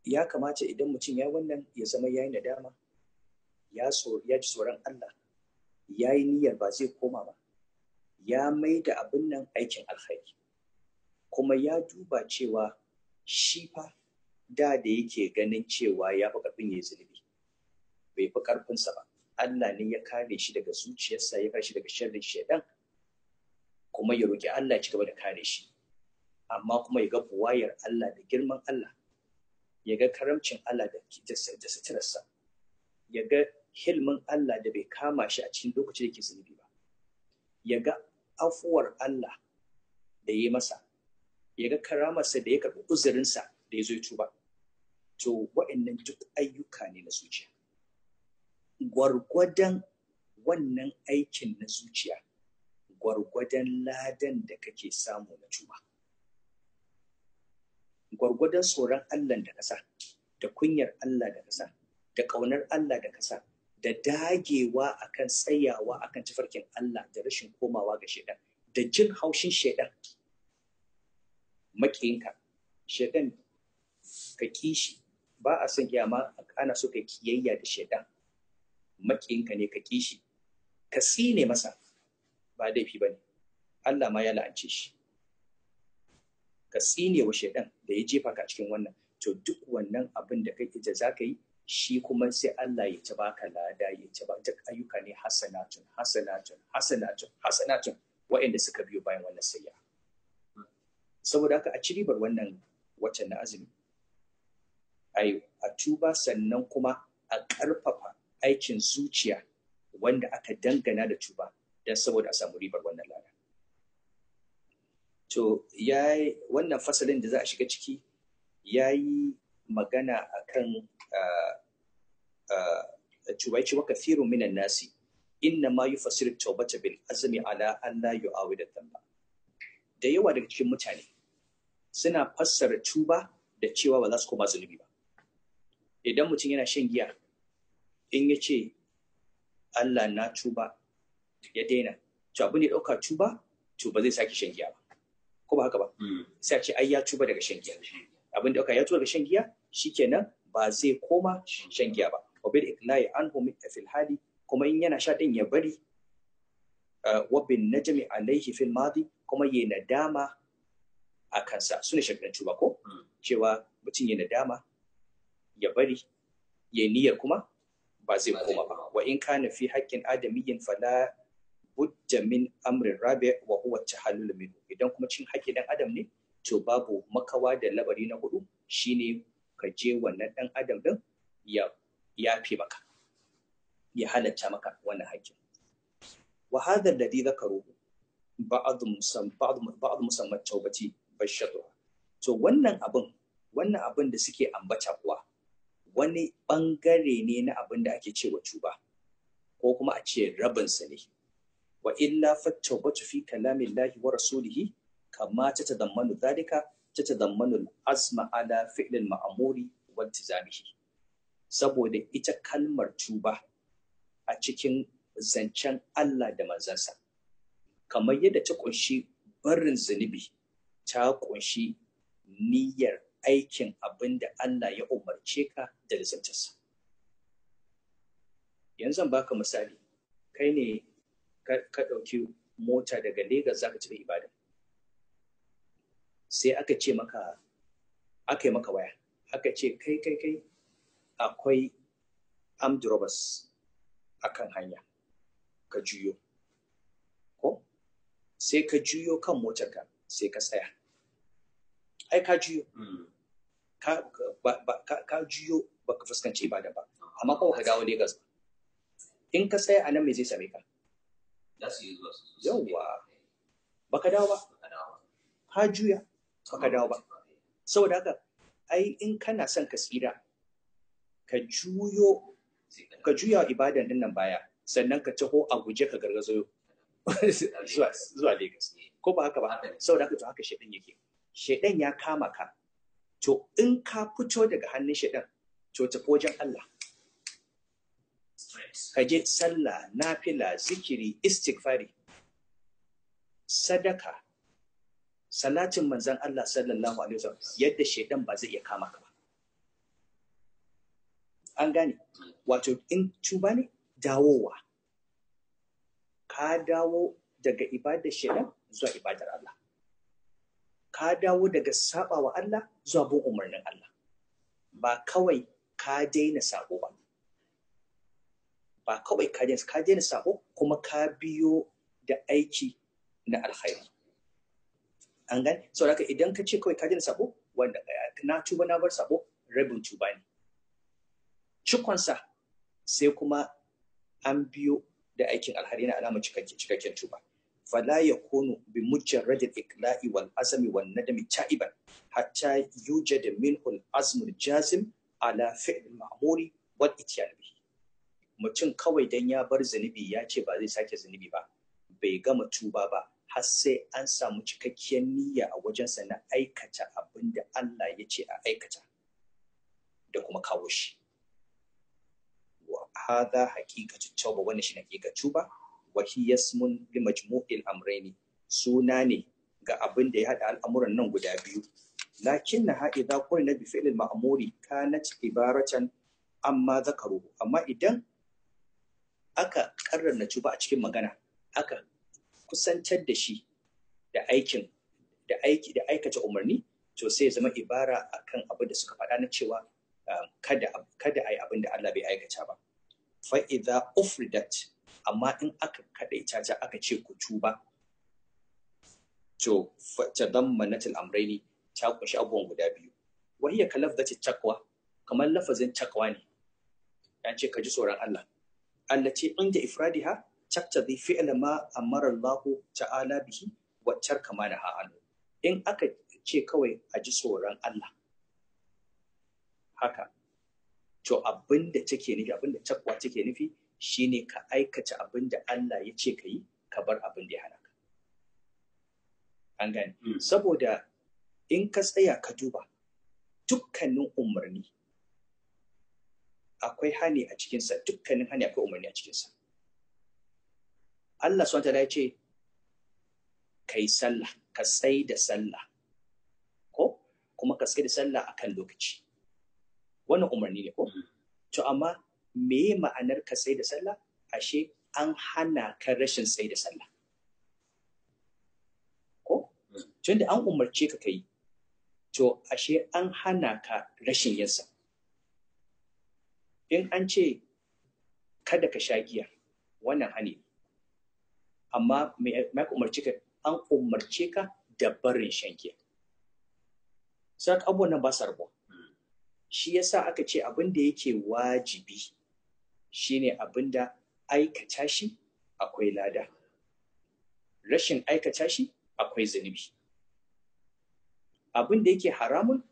ya kamata idan mutum ya wannan ya zama ya yi nadama ya ji tsoron Allah ya yi niyyar ba zai koma ba ya mai da abin nan aikin alkhairi. Kuma ya duba cewa shi fa da da yake ganin cewa ya fi ƙarfin ya yi zunubi bai fi ƙarfinsa ba. Allah ne ya kare shi daga zuciyarsa ya kare shi daga sharrin shaidan kuma ya roƙi Allah ci gaba da kare shi. Amma kuma ya ga buwayar Allah da girman Allah ya ga karamcin Allah da suturarsa ya ga hilmin Allah da bai kama shi a cikin lokacin da ke zunubi ba ya ga afuwar Allah da ya masa ya ga karamarsa da ya karɓi uzurinsa da ya zo tuba. To wa'annan duk ayyuka ne na zuciya. Gwargwadon wannan aikin na zuciya gwargwadon ladan da kake samu na tuba. Gwargwadon tsoron Allah da kasa da kunyar Allah da kasa da ƙaunar Allah da kasa da dagewa akan tsayawa akan tafarkin Allah da rashin komawa ga shaidan da jin haushin shaidan. Makiyinka shaidan ka kishi ba a son kiyama ana so ka kiyayya da shaidan. Makiyinka ne ka kishi ka tsine masa. Ba laifi ba ne. Allah ma ya la'ance shi. Ka tsine wa shaidan da ya jefa ka cikin wannan. To duk wannan abin da kake da za ka yi shi kuma sai Allah ya ta baka lada ya ta ba duk ayyuka ne hasanatun hasanatun hasanatun hasanatun waɗanda suka biyo bayan wannan sayya. Saboda haka a ci ribar wannan watan na azumi ai a tuba sannan kuma a ƙarfafa aikin zuciya wanda aka dangana da tuba don saboda a samu ribar wannan lada. To ya wannan fasalin da za a shiga ciki ya yi magana a kan cubaici wa kafirun minan nasi inna ma yi fasir taubata bil azumi ala Allah yu awi da tamba da yawa daga cikin mutane suna fassara tuba da cewa ba za su koma zunubi ba. Idan mutum yana shan giya in ya ce Allah na tuba ya daina. To abu ne ɗauka tuba to ba zai sake shan giya ba. Ko ba haka ba? Sai ce ai ya tuba daga shan giya. Abin da aka ya tuba daga shan giya shikenan ba zai koma shan giya ba. Wa bil iqla'i anhu min fil hali kuma in yana sha din ya bari wa bin najmi alaihi fil madi kuma yayi nadama a kansa. Sune shakkan tuba ko? Cewa mutum ya nadama ya bari ya niyyar kuma ba zai koma ba. wa in kana fi haƙƙin adamiyyin fala budda min amrin rabi wa huwa tahallul minhu. Idan kuma cin haƙƙi dan adam ne to babu makawa da labari na huɗu shine ka je wannan dan adam din ya yafe maka ya halatta maka wannan haƙƙin. Wa hadha alladhi dhakaruhu ba'd musam ba'd ba'd musammat tawbati bashatu to wannan abin wannan abin da suke ambata kuwa wani ɓangare ne na abin da ake cewa tuba ko kuma a ce rabinsa ne. Wa illa fattawbatu fi kalamillahi wa rasulihi kama ta tadammanu dhalika ta tadammanu al-azma ala fi'l al-ma'muri wa intizamihi saboda ita kalmar tuba a cikin zancen Allah da manzansa. Kamar yadda ta ƙunshi barin zunubi ta ƙunshi niyyar aikin abin da Allah ya umarce ka da lizantarsa yanzu baka misali. Kai ne ka ɗauki mota daga Legas za ka tafi Ibadan. Sai aka ce maka, aka yi maka waya, aka ce kai kai kai akwai armed robbers a kan hanya, ka juyo. Ko? Sai ka juyo kan motarka sai ka tsaya. Ai ka juyo. Ka, ka, juyo baka fuskanci Ibadan ba, amma kawai ka dawo Legas ba. In ka tsaya a nan me zai same ka? Za su yi zuwa su yawwa baka dawo ba? Ka juya. Baka dawo ba. Saboda haka ai in kana son ka tsira ka juyo ka juya ibadan ɗin nan baya. Sannan ka taho a guje ka gargazo zuwa Lagos ko ba haka ba? Saboda haka to haka shedan yake. Shedan ya kama ka. To in ka fito daga hannun shedan to tafi wajen Allah. Ka je sallah nafila zikiri istighfari. Sadaka. Salatin manzon Allah sallallahu alaihi wasallam yadda shedan ba zai iya kama ka ba. An gane? Wato in tuba ne dawowa. Ka dawo daga ibadar shedan zuwa ibadar Allah. Ka dawo daga saba wa Allah zuwa bin umarnin Allah. Ba kawai ka daina sabo ba. Ba kawai ka daina ka daina sabo kuma ka biyo da aiki na alkhairi. An gane? Saboda haka idan ka ce kawai ka daina sabo wanda eh, na tuba na bar sabo rabin tuba ne. Cikonsa sai kuma an biyo da aikin alhari na alamar cikakken cikakken tuba. Fala yakunu bi mujarrad al-iqla'i wal azmi wan nadami ta'iban hatta yujad minhu al-azm al-jazim ala fi'l al-ma'muri wal ityan bihi. Mutum kawai dan ya bar zunubi ya ce ba zai sake zunubi ba. Bai gama tuba ba har sai an samu cikakkiyar niyya a wajensa na aikata abin da Allah ya ce a aikata da kuma kawo shi. Wa hadha haqiqatu tauba wannan shi haqiqatu tuba. Wa hiya ismun li majmu'il amrayni suna ne ga abin da ya hada al'amuran nan guda biyu. Lakinnaha idza qulna bi fi'l al-ma'muri kanat ibaratan amma zakaru amma idan aka karrana tuba a cikin magana aka kusantar da shi da aikin da aiki da aikata umarni to sai zama ibara akan abin da suka faɗa na cewa um, kada kada ai abin da Allah bai aikata ba. Fa idza ufridat amma in aka kadaita ta aka ce ku tuba to fa tadammanat al-amrayni ta ƙunshi abubuwan guda biyu. Wa hiya kalafzati taqwa kamar lafazin taqwa ne. Ya ce ka ji tsoron Allah. Allati inda ifradiha taqtadi fi'la ma amara Allah ta'ala bihi wa tarka ma naha in aka ce kawai a ji tsoron Allah haka to abin da take nufi abin da takwa take nufi shine ka aikata abin da Allah ya ce ka yi ka bar abin da ya hana ka an gane saboda in ka tsaya ka duba dukkanin umarni akwai hani a cikinsa dukkanin hani akwai umarni a cikinsa. Allah SWT ya ce ka yi sallah ka tsai da sallah ko? Kuma ka tsai da sallah akan lokaci. Wannan umarni ne ko? To amma me ma'anar ka tsai da sallah? Ashe an hana ka rashin tsai da sallah. Ko? Tunda an umarce ka kai to ashe an hana ka rashin yinsa. In an ce kada ka sha giya wannan hani amma aka umarce ka? An umarce ka da barin shan giya. Sai abubuwan nan ba Mm. shi yasa aka ce abin da yake wajibi shine abin da aikata shi akwai lada. Rashin aikata shi akwai zunubi. Abin da yake haramun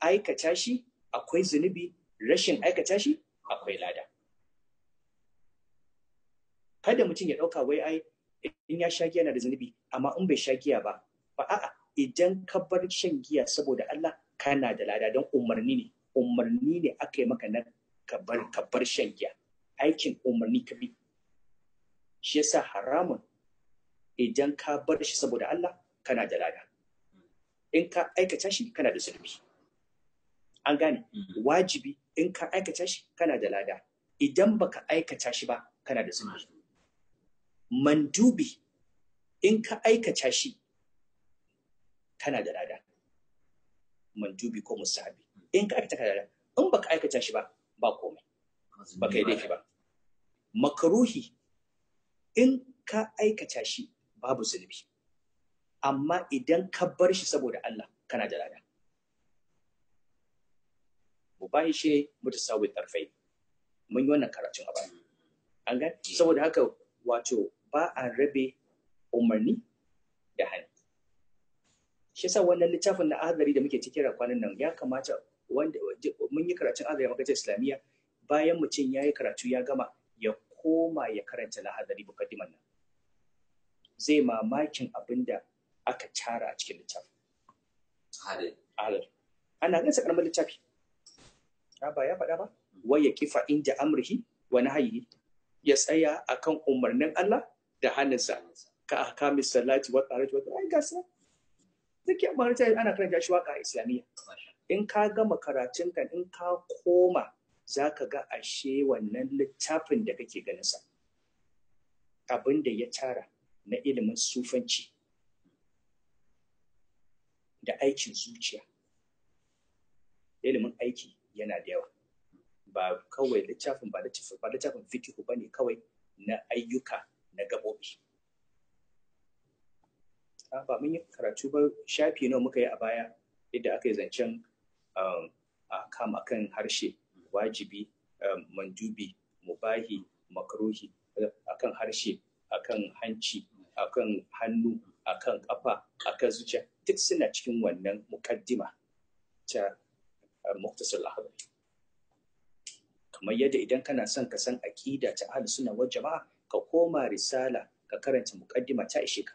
aikata shi akwai zunubi. Rashin aikata shi akwai lada. Kada mutum ya ɗauka wai ai in ya sha giya na da zunubi amma in bai sha giya ba ba a'a idan ka bar shan giya saboda Allah kana da lada. Don umarni ne umarni ne aka yi maka na ka bar ka bar shan giya. Aikin umarni ka bi. Shi yasa haramun idan ka bar shi saboda Allah kana da lada. In ka aikata shi kana da zunubi. An gane? Mm. wajibi in ka aikata shi kana da lada. Idan baka aikata shi ba kana da zunubi. Mandubi in ka aikata shi kana da lada. Mandubi ko musahabi. In ka aikata kana da lada. In baka aikata shi ba ba komai. Baka yi laifi ba. Makaruhi in ka aikata shi babu zunubi. Amma idan ka bar shi saboda Allah kana da lada. Mubahi shi ne mutasawi tarfai. Mun yi wannan karatun a baya. An gane? Saboda haka wato ba a rabe umarni da hannu shi yasa wannan littafin na ahadari da muke cikin kwanan nan ya kamata wanda mun yi karatun ahadari a makarantar islamiyya bayan mutum ya yi karatu ya gama ya koma ya karanta lahadari mukaddiman nan. Zai mamakin abin da aka tara a cikin littafin. Ana gansa karamar littafi. Ba ya faɗa ba wai ya kifa inda amrihi hayi ya tsaya akan umarnin Allah da hannunsa. Ka ahkami salati wa qarati wa ai gasa ana karanta shi waƙa islamiyya. In ka gama karatun ka in ka koma zaka ga ashe wannan littafin da kake ganin sa abin da ya tara na ilimin sufanci da aikin zuciya ilimin aiki yana da yawa. Ba kawai littafin ba littafin ba fikihu ba ne kawai na ayyuka na gaɓoɓi. Ba mun yi karatu ba shafi nawa muka yi a baya yadda aka yi zancen a kama kan harshe wajibi mandubi mubahi makaruhi akan harshe akan hanci akan hannu akan kafa akan zuciya. Duk suna cikin wannan mukaddima ta muktasar lahari kamar yadda idan kana son ka san aƙida ta ahlus sunna wal jama'a ka koma risala ka karanta muqaddima ta ishe ka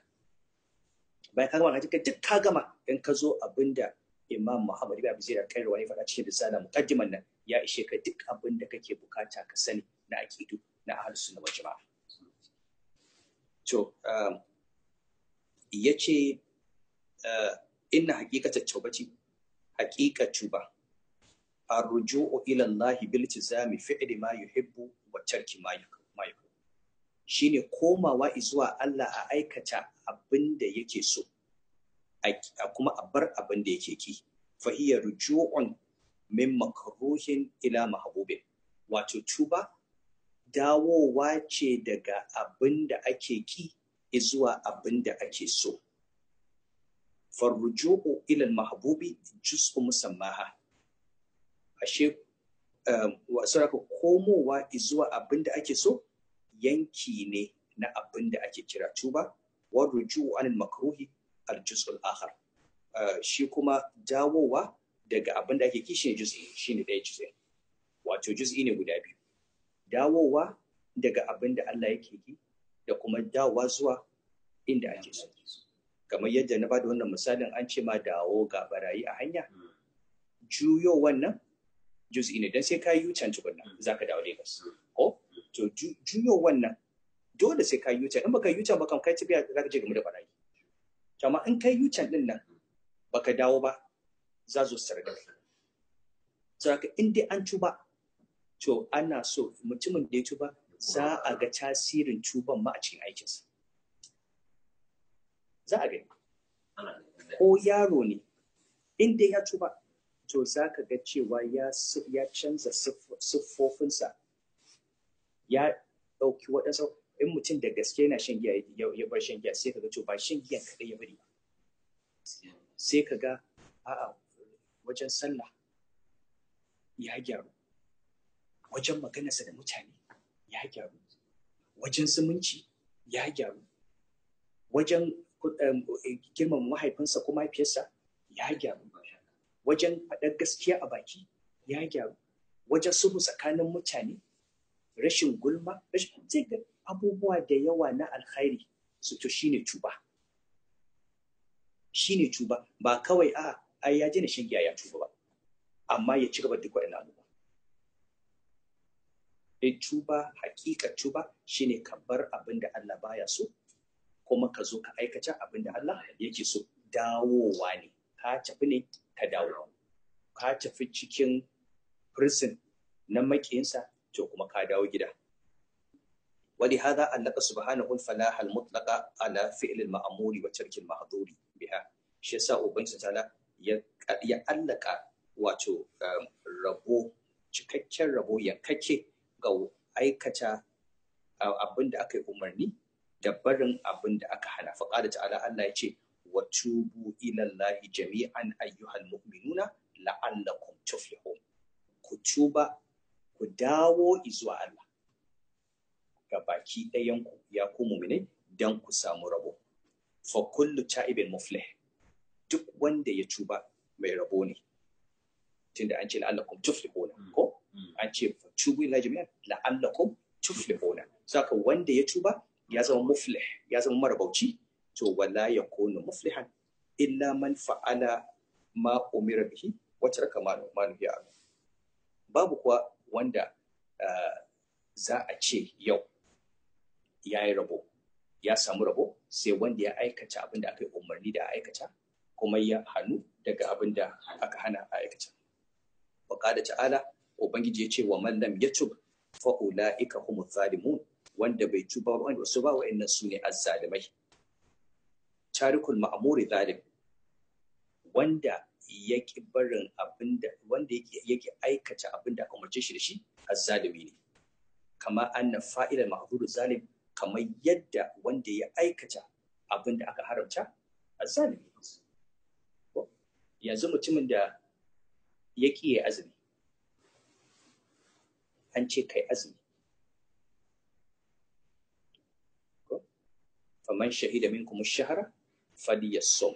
bayan ka gama ka duk ka gama in ka zo abin da Imam Muhammad ibn Abi Zaid al-Qayrawi ya faɗa cikin risala muqaddiman nan ya ishe ka duk abin da kake buƙata ka sani na aqidu na ahlus sunna wal jama'a to ya ce inna tawbati arruju'u ilallahi Allah bil tizami fi'li ma yuhibbu wa tarki ma yuhibbu shine komawa zuwa Allah a aikata abin da yake so a kuma a bar abin da yake ki. Fa hiya ruju'un min makruhin ila mahbubin. Wato tuba dawowa ce daga abin da ake ki zuwa abin da ake so. Farruju'u ila mahbubi juz'u musammaha. Ashe saraka komowa zuwa abin da ake so yanki ne na abin da ake kira tuba. Wa ruju'u anil makruhi al juz'ul akhar. Shi kuma dawowa daga abin da ake ki shine juz'i shine ɗaya juz'i. Wato juz'i ne guda biyu. Dawowa daga abin da Allah yake ki da kuma dawowa zuwa inda ake so. Kamar yadda na ba da wannan misalin an ce ma dawo ga barayi a hanya. Juyo wannan juz'i ne dan sai ka yi yucan tukunna za ka dawo Lagos. Ko? To juyo wannan dole sai ka yi yucan in baka yi yucan ba kan kai tafiya za ka je game da barayi. Amma in kai yucan ɗin nan baka dawo ba za su sarar da kai. Saboda in dai an tuba to ana so mutumin da ya tuba za a ga tasirin tuban ma a cikin aikinsa. Za a gani. Ko yaro ne in dai ya tuba to za ka ga cewa ya canza siffofinsa. Ya ɗauki waɗansu in mutum da gaske yana shan giya ya bar shan giya sai ka ga to ba shan giyan kaɗai ya bari ba. Sai ka ga a'a wajen sallah ya gyaru. Wajen maganarsa da mutane ya gyaru. Wajen zumunci ya gyaru. Wajen girmama mahaifinsa ko mahaifiyarsa ya gyaru. Wajen faɗar gaskiya a baki ya gyaru. Wajen sulhu tsakanin mutane rashin gulma rashin ga abubuwa da yawa na alkhairi. Su to shine tuba. Shine tuba. Ba kawai a ai ya shan giya ya tuba ba. Amma ya ci gaba duk waɗannan abubuwa. In tuba hakika tuba shine ka bar abin da Allah baya so kuma ka zo ka aikata abin da Allah yake so. Dawowa ne. ka tafi ne ka dawo ka tafi cikin prison na makiyinsa to kuma ka dawo gida ولهذا علق سبحانه الفلاح المطلق على فعل المأمور وترك المحظور بها shi yasa ubangiji ta'ala ya ya allaka wato rabo cikakken rabo yankake ga aikata abin da aka yi umarni da barin abin da aka hana faƙada ta'ala Allah ya ce wa tubu ila Allahi jami'an ayyuhal mu'minuna la'allakum tuflihun. Ku tuba ku dawo izuwa Allah. Ga baki ɗayan ku ya ku mu'minai dan ku samu rabo. Fa kullu ta'ibin muflih duk wanda ya tuba mai rabo ne. Tunda an ce la'allakum tuflihuna ko? An ce fa tubu ila jami'an la'allakum tuflihuna. Saka wanda ya tuba ya zama muflih ya zama marabauci to wala yakunu muflihan illa man fa'ala ma umira bihi wa taraka ma nuhiya babu kuwa wanda za a ce yau ya yi rabo ya samu rabo sai wanda ya aikata abin da aka yi umarni da aikata kuma ya hannu daga abin da aka hana a aikata. Da ta'ala ubangiji ya ce wa man lam yatub fa ulaika humu zalimun. Wanda bai tuba ba wanda su ba wa'annan su ne azzalimai tarikul ma'muri zalim wanda yake barin abin da wanda yake yake aikata abin da aka umarce shi da shi azzalimi ne. Kama anna fa'ilal ma'zur zalim kamar yadda wanda ya aikata abin da aka haramta azzalimi yanzu mutumin da ya kiye azumi an ce kai azumi. Faman shahida minkum ash-shahra falyasum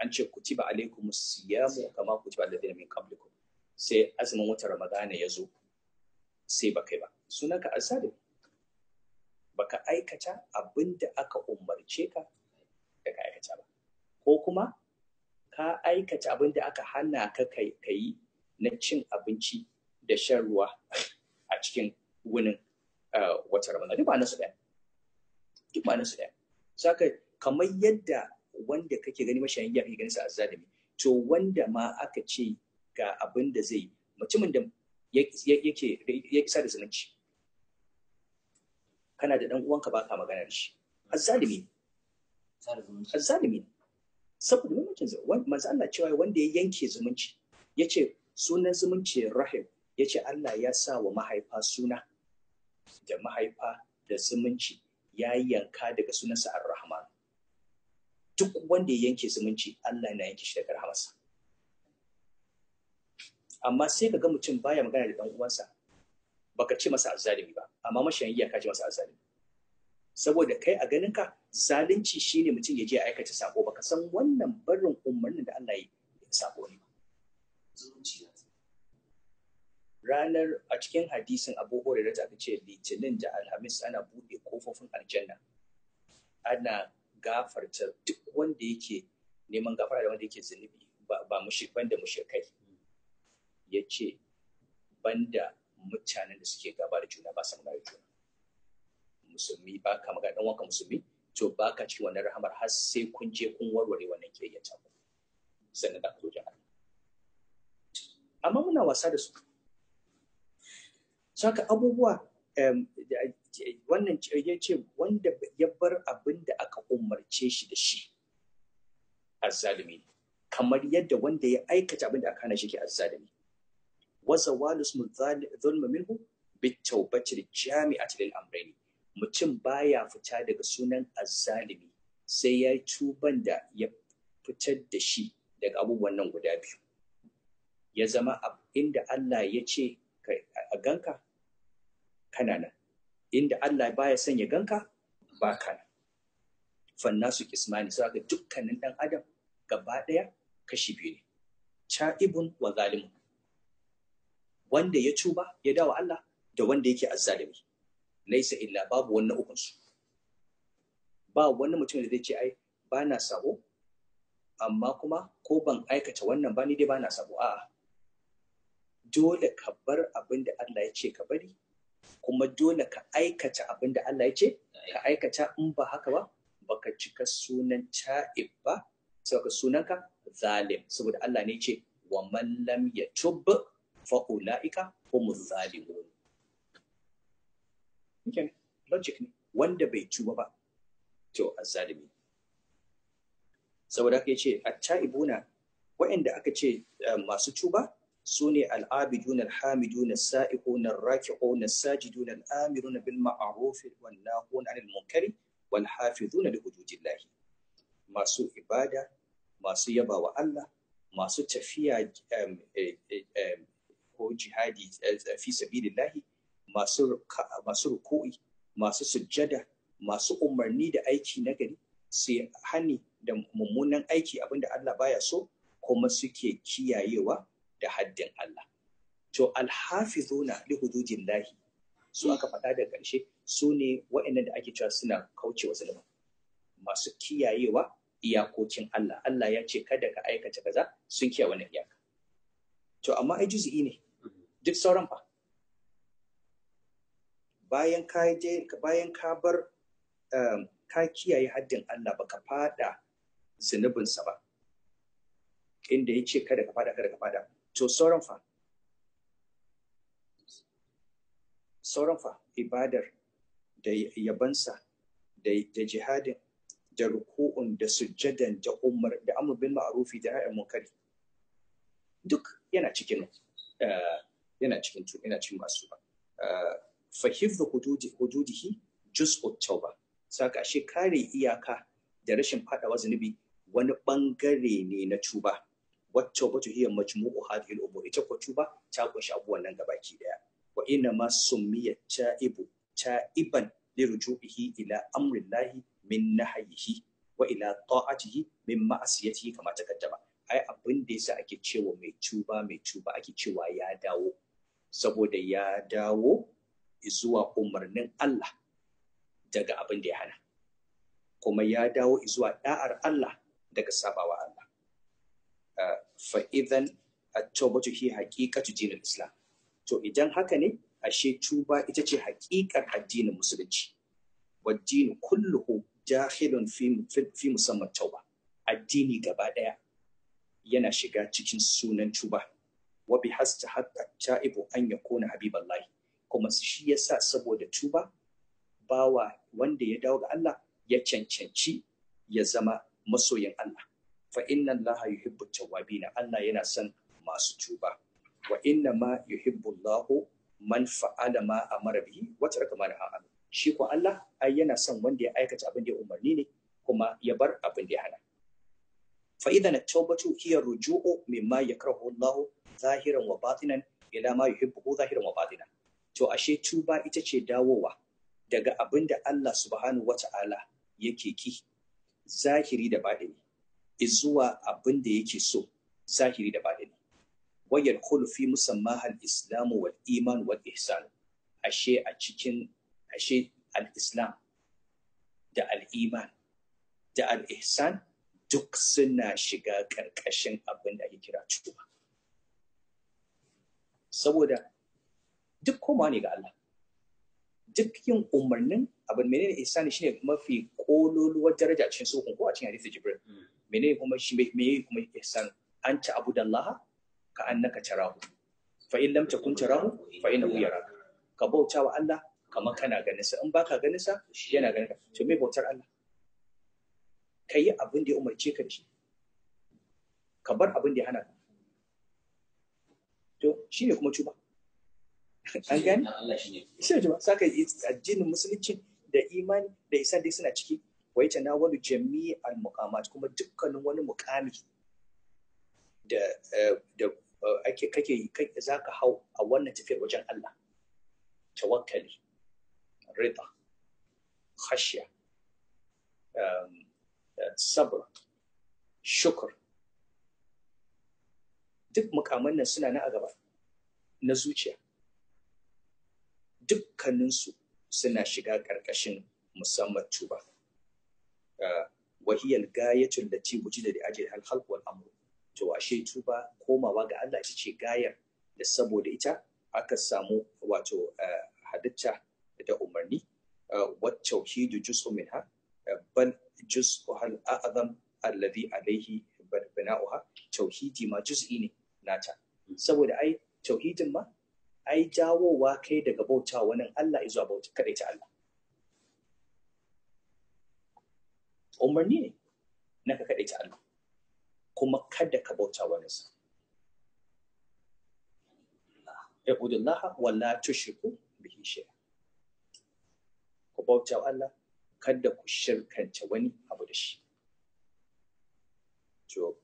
an ce kutiba alaikum siyamu kama kutiba alladhina min qablikum sai azumin wata ramadana ya zo sai baka ba sunanka azalim baka aikata abin da aka umarce ka da ka aikata ba ko kuma ka aikata abin da aka hana ka kai na cin abinci da shan ruwa a cikin wunin wata ramadana duk ba nasu ɗaya duk ba nasu ɗaya saka kamar yadda wanda kake gani mashayin giya kake ganin sa azzalimi to wanda ma aka ce ga abin da zai mutumin da yake ya kisa da zumunci kana da dan uwanka baka magana da shi. Azzalimi azzalimi saboda mamakin manzo Allah cewa wanda ya yanke zumunci ya ce sunan zumunci rahim ya ce Allah ya sa wa mahaifa suna. Da mahaifa da zumunci ya yanka daga sunansa ar-rahman. Duk wanda ya yanke zumunci Allah na yanke shi daga rahamarsa. Amma sai ka ga mutum baya magana da dan uwansa baka ce masa azzalimi ba amma mashayin iya ka ce masa azzalimi. Saboda kai a ganin ka zalunci shine mutum ya je aikata sako baka san wannan barin umarnin da Allah ya sako ne ranar a cikin hadisin Abu Hurairah da aka ce litinin da alhamis ana buɗe kofofin aljanna. Ana gafarta duk wanda yake neman gafara da wanda yake zunubi ba mushi banda mushrikai. Ya ce banda mutanen da suke gaba da juna ba su magana juna. Musulmi ba ka magana dan wanka musulmi to ba ka cikin wannan rahamar har sai kun je kun warware wannan kiyayyata ku sannan da ku zo jihar. Amma muna wasa da su. Saka abubuwa wannan ya ce wanda ya bar abin da aka umarce shi da shi azzalimi. Kamar yadda wanda ya aikata abin da aka hana shi ke azzalimi. Wa zawalu zulma minhu bitawbati jami'ati lil amrayn mutum baya fita daga sunan azzalimi sai ya tuban da ya fitar da shi daga abubuwan nan guda biyu. Ya zama inda Allah ya ce a ganka kana nan. Inda Allah baya son ya ganka ba ka nan. Fannasu kismani sai ga dukkanin dan adam gaba ɗaya kashi biyu ne. Cha'ibun wa zalimun. Wanda ya tuba ya dawo Allah da wanda yake azzalimi. Laisa illa babu wannan ukun su ba wani mutum da zai ce ai ba na sabo amma kuma ko ban aikata wannan ba ni dai ba na sabo. A'a. Dole ka bar abin da Allah ya ce ka bari kuma dole ka aikata abin da Allah ya ce ka aikata in ba haka ba baka cika sunan ta'ib ba sai ka sunanka zalim. Saboda Allah ne ce wa man lam yatub fa ulaika humuz zalimun. Okay. logic ne. Wanda bai tuba ba to azzalimi. Saboda haka ya ce at-ta'ibuna wa'anda aka ce masu tuba su ne al'abidun alhamidun sa'iqun arraki'un sajidun al'amirun bil ma'ruf wal nahun 'anil munkari wal hafizun li hududillahi. Masu ibada masu yaba wa Allah masu tafiya ko jihadi fi sabilillahi masu masu ruku'i masu sujjada masu umarni da aiki na gari sai hani da mummunan aiki abin da Allah baya so kuma suke kiyayewa da haddin Allah. To alhafizuna li hududillahi su aka faɗa da ƙarshe su ne waɗannan da ake cewa suna kaucewa zulma masu kiyayewa iyakokin Allah. Allah ya ce kada ka aikata kaza sun kiyaye wannan iyaka. To amma ai juzi'i ne duk sauran fa bayan ka je bayan ka bar um, ka kiyaye haddin Allah baka fada zunubinsa ba inda ya ce kada ka fada kada ka fada to sauran fa. Sauran fa. Ibadar da yabansa da, da jihadin da ruku'un da sujjadan da umar da amr bil ma'rufi da nahyi munkari. Duk yana cikin uh, yana cikin yana cikin masu ba fa hifdhu hududi hududihi juz'u tauba. Saka shi kare iyaka da rashin fadawa zunubi wani ɓangare ne na tuba. Wacce wata hiya majmu'u hadhihi al-umur ita ko tuba ta ƙunshi abubuwan nan gabaki ɗaya. Wa inna ma summiya ta'ibu ta'iban li ruju'ihi ila amri llahi min nahyihi wa ila ta'atihi min ma'asiyatihi kama takaddama ai abin da yasa ake cewa mai tuba mai tuba ake cewa ya dawo. Saboda ya dawo zuwa umarnin Allah daga abin da ya hana. Kuma ya dawo zuwa da'ar Allah daga sabawa Allah. Fa idan at-tawbatu hi haqiqatu dinil islam. To idan haka ne ashe tuba ita ce haƙiƙar addinin musulunci. Wa dinu kulluhu dakhilun fi musamman tauba. Addini gaba ɗaya yana shiga cikin sunan tuba. Wa bi hasta hatta ta'ibu an yakuna habiballahi. Kuma shi yasa saboda tuba bawa wanda ya dawo ga Allah ya cancanci ya zama masoyin Allah. Fa inna Allah yuhibbu tawwabina. Allah yana son masu tuba. Wa inna ma yuhibbu Allah man fa'ala ma amara bihi. Wa taraka ma nahaa shi ko Allah ai yana son wanda ya aikata abin da ya umarni ne kuma ya bar abin da ya hana. Fa idan at-tawbatu hiya ruju'u mimma yakrahu Allah zahiran wa batinan ila ma yuhibbu zahiran wa batinan. To ashe tuba ita ce dawowa daga abin da Allah subhanahu wa ta'ala yake ki zahiri da baɗini zuwa abin da yake so zahiri da baɗini. Wayar fi musamman al-islamu wal iman wal ihsan. Ashe a cikin ashe al-islam da al-iman da al-ihsan duk suna shiga ƙarƙashin abin da ake kira tuba saboda duk koma ne ga Allah. Duk yin umarnin abin menene ihsani shine mafi kololuwar daraja cikin sukun ko a cikin hadisi jibril. Menene kuma shi me kuma ihsan an ta abudallah ka annaka tarahu. Fa in lam takun tarahu fa innahu yaraka. Ka bauta wa Allah kamar kana ganin sa in baka ganin sa yana ganin ka. To me bautar Allah? Ka yi abin da ya umarce ka da shi. Ka bar abin da ya hana ka. To shine kuma tuba. An gani shi ne saka addinin musulunci da imani da isa dai suna ciki. Wai ta na wani jami'i al-muqamat kuma dukkanin wani mukami da da ake kake kai zaka hau a wannan tafiyar wajen Allah. Tawakkali rida khashya sabr shukr. Duk mukaman nan suna na a gaba na zuciya. Dukkaninsu suna shiga ƙarƙashin musamman tuba. Wahiyar gayatun da ci guji da ajiyar halhal wal amru. To ashe tuba komawa ga Allah ita ce gayar da saboda ita aka samu wato halitta da umarni wat tauhidu juz'un minha bal juz'u hal a'zam alladhi alayhi bina'uha tauhidi ma juz'i ne nata saboda ai tauhidin ma ai jawowa kai daga bauta wani Allah zuwa bauta kadai ta Allah. Umarni ne na ka kadai ta Allah, kuma kada ka bauta wani sa. Ibudullaha wala tushriku bihi shay'a. Ku bauta wa Allah kada ku shirkanta wani abu da shi. To,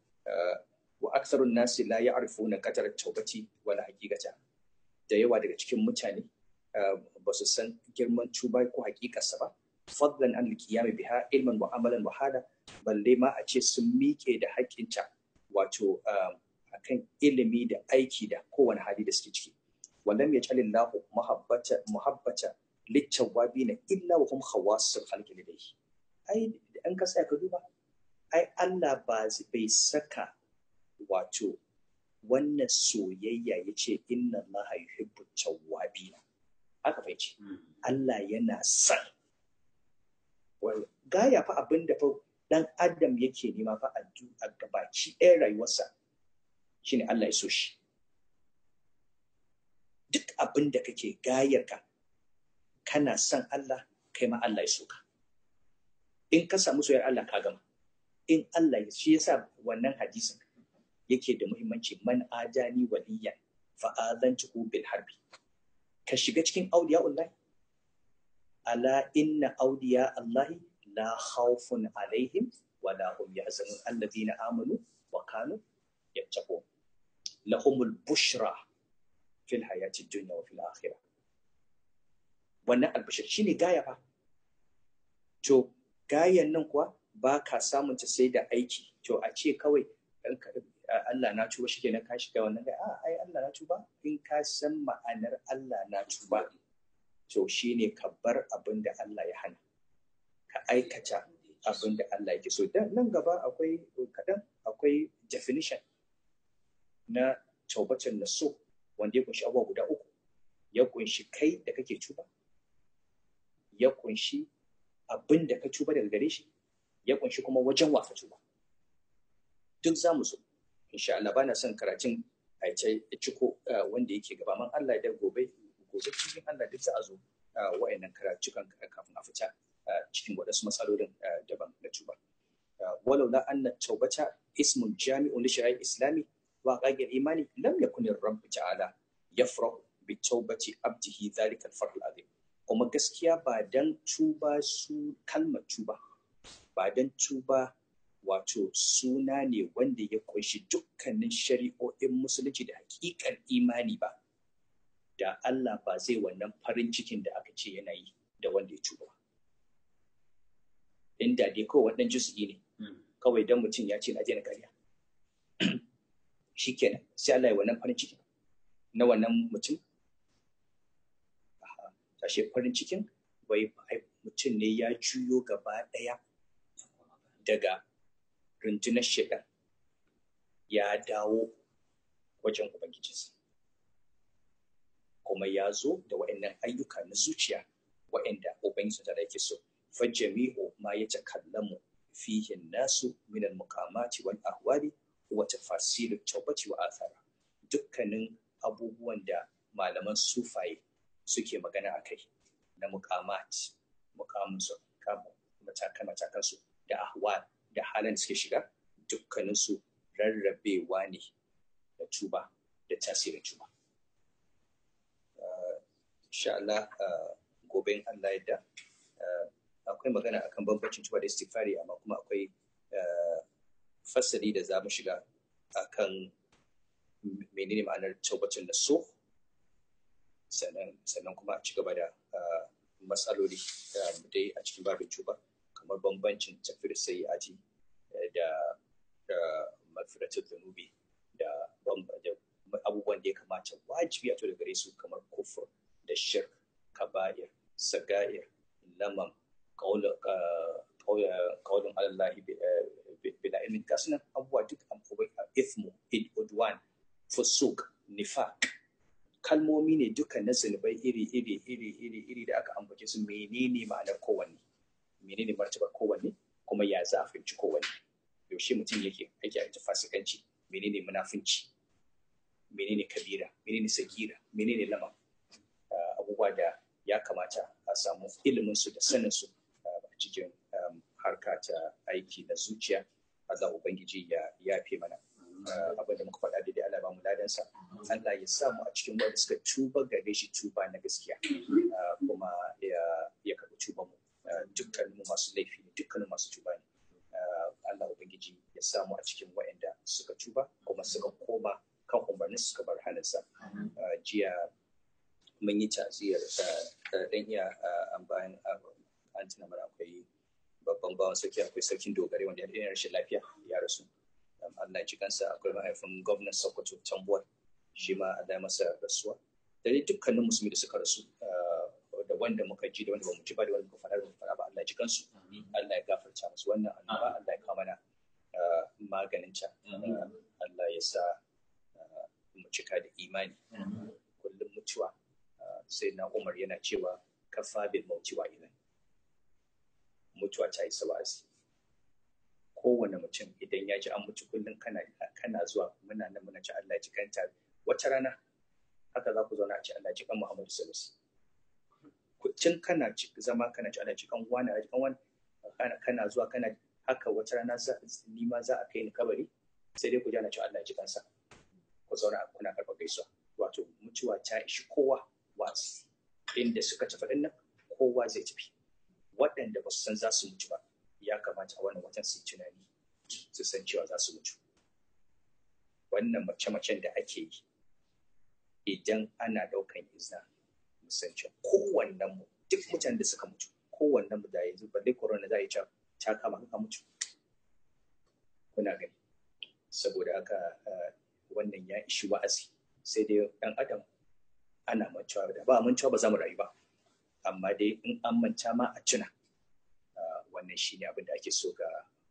wa aksarun nasi la ya'rifuna qadar tawbati wala haqiqata. da yawa daga cikin mutane ba su san girman tuba ko hakikarsa ba fadlan an likiyami biha ilman wa amalan wa hada balle ma a ce sun miƙe da haƙƙinta wato akan ilimi da aiki da kowane hali da suke ciki. Wallam ya calin lahu muhabbata muhabbata littawabi na illa wa hum khawasul khalqi ladayhi ai an ka ka duba ai Allah ba bai saka wato wannan soyayya ya ce inna Allah yuhibbu tawwabina. Haka fa ce Allah yana son gaya fa abin da fa dan adam yake nema fa a gabaci ɗaya rayuwarsa shine Allah ya so shi. Duk abin da kake gayar ka kana son Allah kai ma Allah ya so ka. In ka samu soyayyar Allah ka gama. In Allah ya shi yasa wannan hadisin yake da muhimmanci. Man adani waliyan fa adantuhu bil harbi. Ka shiga cikin auliya Allah ala inna auliya Allah la khawfun alaihim wa la hum yahzanun. Alladhina amanu wa kanu yattaqun. Lahumul bushra fil hayati dunya wa fil akhirah. Wannan albashir shine gaya fa. To gayan nan kuwa ba ka samun ta sai da aiki. To a ce kawai Allah na tuba shi kenan ka shiga wannan gai a ai Allah na tuba. In ka san ma'anar Allah na tuba. To shine ka bar abin da Allah ya hana. Ka aikata abin da Allah yake so. Nan gaba akwai kadan akwai definition na taubatan naso wanda ya ƙunshi abubuwa guda uku. Ya ƙunshi kai da kake tuba ya ƙunshi abin da ka tuba daga gare shi ya ƙunshi kuma wajen wafa tuba. Duk za mu zo insha Allah. Bana son karatun a ciko wanda yake gaba man Allah da gobe gobe cikin Allah duk za a zo wa'annan karatukan kafin a fita cikin waɗansu matsalolin daban na tuba. Walau la anna taubata ismun jami'un li shari'a islami wa qaqil imani lam yakun ar-rabb ta'ala yafrahu bi taubati abdihi dhalika al-farh al-azim kuma gaskiya ba dan tuba su kalmar tuba ba dan tuba wato suna ne wanda ya ƙunshi dukkanin shari'o'in musulunci da hakikar imani ba. Da Allah ba zai wannan farin cikin da aka ce yana yi da wanda ya tuba inda dai kawai wannan juz'i ne kawai dan mutum ya ce na je na karya shikenan sai Allah ya wannan farin cikin na wannan mutum. Tashe farin cikin wai mutum ne ya juyo gaba ɗaya daga rundunar shaidan ya dawo wajen ubangijinsa. Kuma ya zo da wa'annan ayyuka na zuciya wa'anda ubangiji da yake so. Fajjami'u ma ya takallamu fihi nasu min al-muqamati wal ahwali wa tafasilut tawbati wa athara. Dukkanin abubuwan da malaman sufaye suke magana a kai na mukamat mukamin su matakan matakan su da ahwal da halin suke shiga dukkanin su rarrabewa ne da tuba da tasirin tuba. Insha Allah gobe Allah yadda akwai magana akan bambancin tuba da istighfari amma kuma akwai fasali da za mu shiga akan menene ma'anar taubatun da so. Sannan kuma a ci gaba da matsaloli dai a cikin babin tuba kamar bambancin tafiyar aji da mafiratul zunubi da abubuwan da ya kamata wajibi a to da gare su kamar kufur. Da shirk kaba'ir saga'ir lamam kaulin alallahi bila ilmin. Gasu nan abubuwa duk abubuwa ithmu udwan fusuk nifaq. Kalmomi ne duka na zunubai iri iri iri iri iri da aka ambace su. Menene ma'anar kowanne? Menene martabar kowanne? Kuma ya za a fahimci kowanne? Yaushe mutum yake ake aikata fasikanci? Menene munafunci? Menene kabira? Menene sagira? Menene lama abubuwa da ya kamata a samu ilimin su da sanin su a cikin harka ta aiki na zuciya. Allah ubangiji ya yafe mana. Abin da muka faɗa daidai Allah ba mu ladansa. Allah ya sa mu a cikin wanda suka tuba gare shi tuba na gaskiya. Kuma ya karɓi tuba mu dukkanin masu laifi ne dukkanin masu tuba ne. Allah ubangiji ya sa mu a cikin waɗanda suka tuba kuma suka koma kan umarnin suka bar hannunsa. Jiya mun yi taziyar dan iya an bayan an tuna mana akwai babban bawan sarki akwai sarkin dogare wanda ya rashin lafiya ya rasu. Allah ya kansa akwai mahaifin gwamnan Sokoto Tambuwar shi ma Allah ya masa rasuwa. Da dai dukkanin musulmi da suka rasu da wanda muka ji da wanda ba mu ji ba da wanda muka faɗa da muka faɗa ba Allah ya kansu. Allah ya gafarta musu. Wannan annoba Allah ya kawo mana maganin ta Allah ya sa mu cika da imani. Kullum mutuwa sai na Umar yana cewa kafa bil mauti wa idan. Mutuwa ta yi sawazi kowane mutum idan ya ji an mutu kullum kana kana zuwa muna nan muna ci Allah ji kanta. Wata rana haka za ku zauna a ci Allah ji kan Muhammadu sallallahu tun kana zama kana ci Allah ji kan wani ji kan wani kana zuwa kana haka wata rana ni ma za a kai ni kabari sai dai ku ji ana ci Allah ji kansa. Ku zauna kuna karɓa gaisuwa. Wato mutuwa ta ishi kowa. Wasu inda suka tafi ɗin nan kowa zai tafi. Waɗanda ba su san za su mutu ba ya kamata a wannan watan su tunani su san cewa za su mutu. Wannan mace-macen da ake yi idan ana ɗaukan izina mu san cewa kowannen mu duk mutanen da suka mutu kowannen mu da yanzu balle corona za a yi ta kama haka mutu. Kuna gani? Saboda haka wannan ya ishi wa'azi. Sai dai ɗan adam ana mancewa da ba mancewa ba za mu rayu ba. Amma dai in an manta ma a tuna wannan shine abin da ake so ga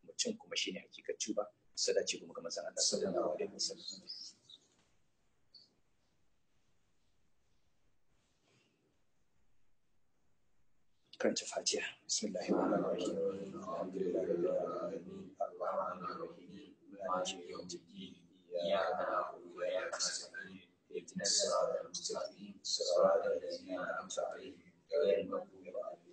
mutum kuma shine hakikar tuba. Sadaci kuma ga manzon Allah sallallahu alaihi wasallam. Karanta fatiha. Bismillahir rahmanir rahim. Alhamdulillahi rabbil alamin arrahmanir rahim maliki yawmiddin. Iyyaka na'budu wa iyyaka nasta'in. اهدنا الصراط المستقيم صراط الذين أنعمت عليهم غير المغضوب عليهم.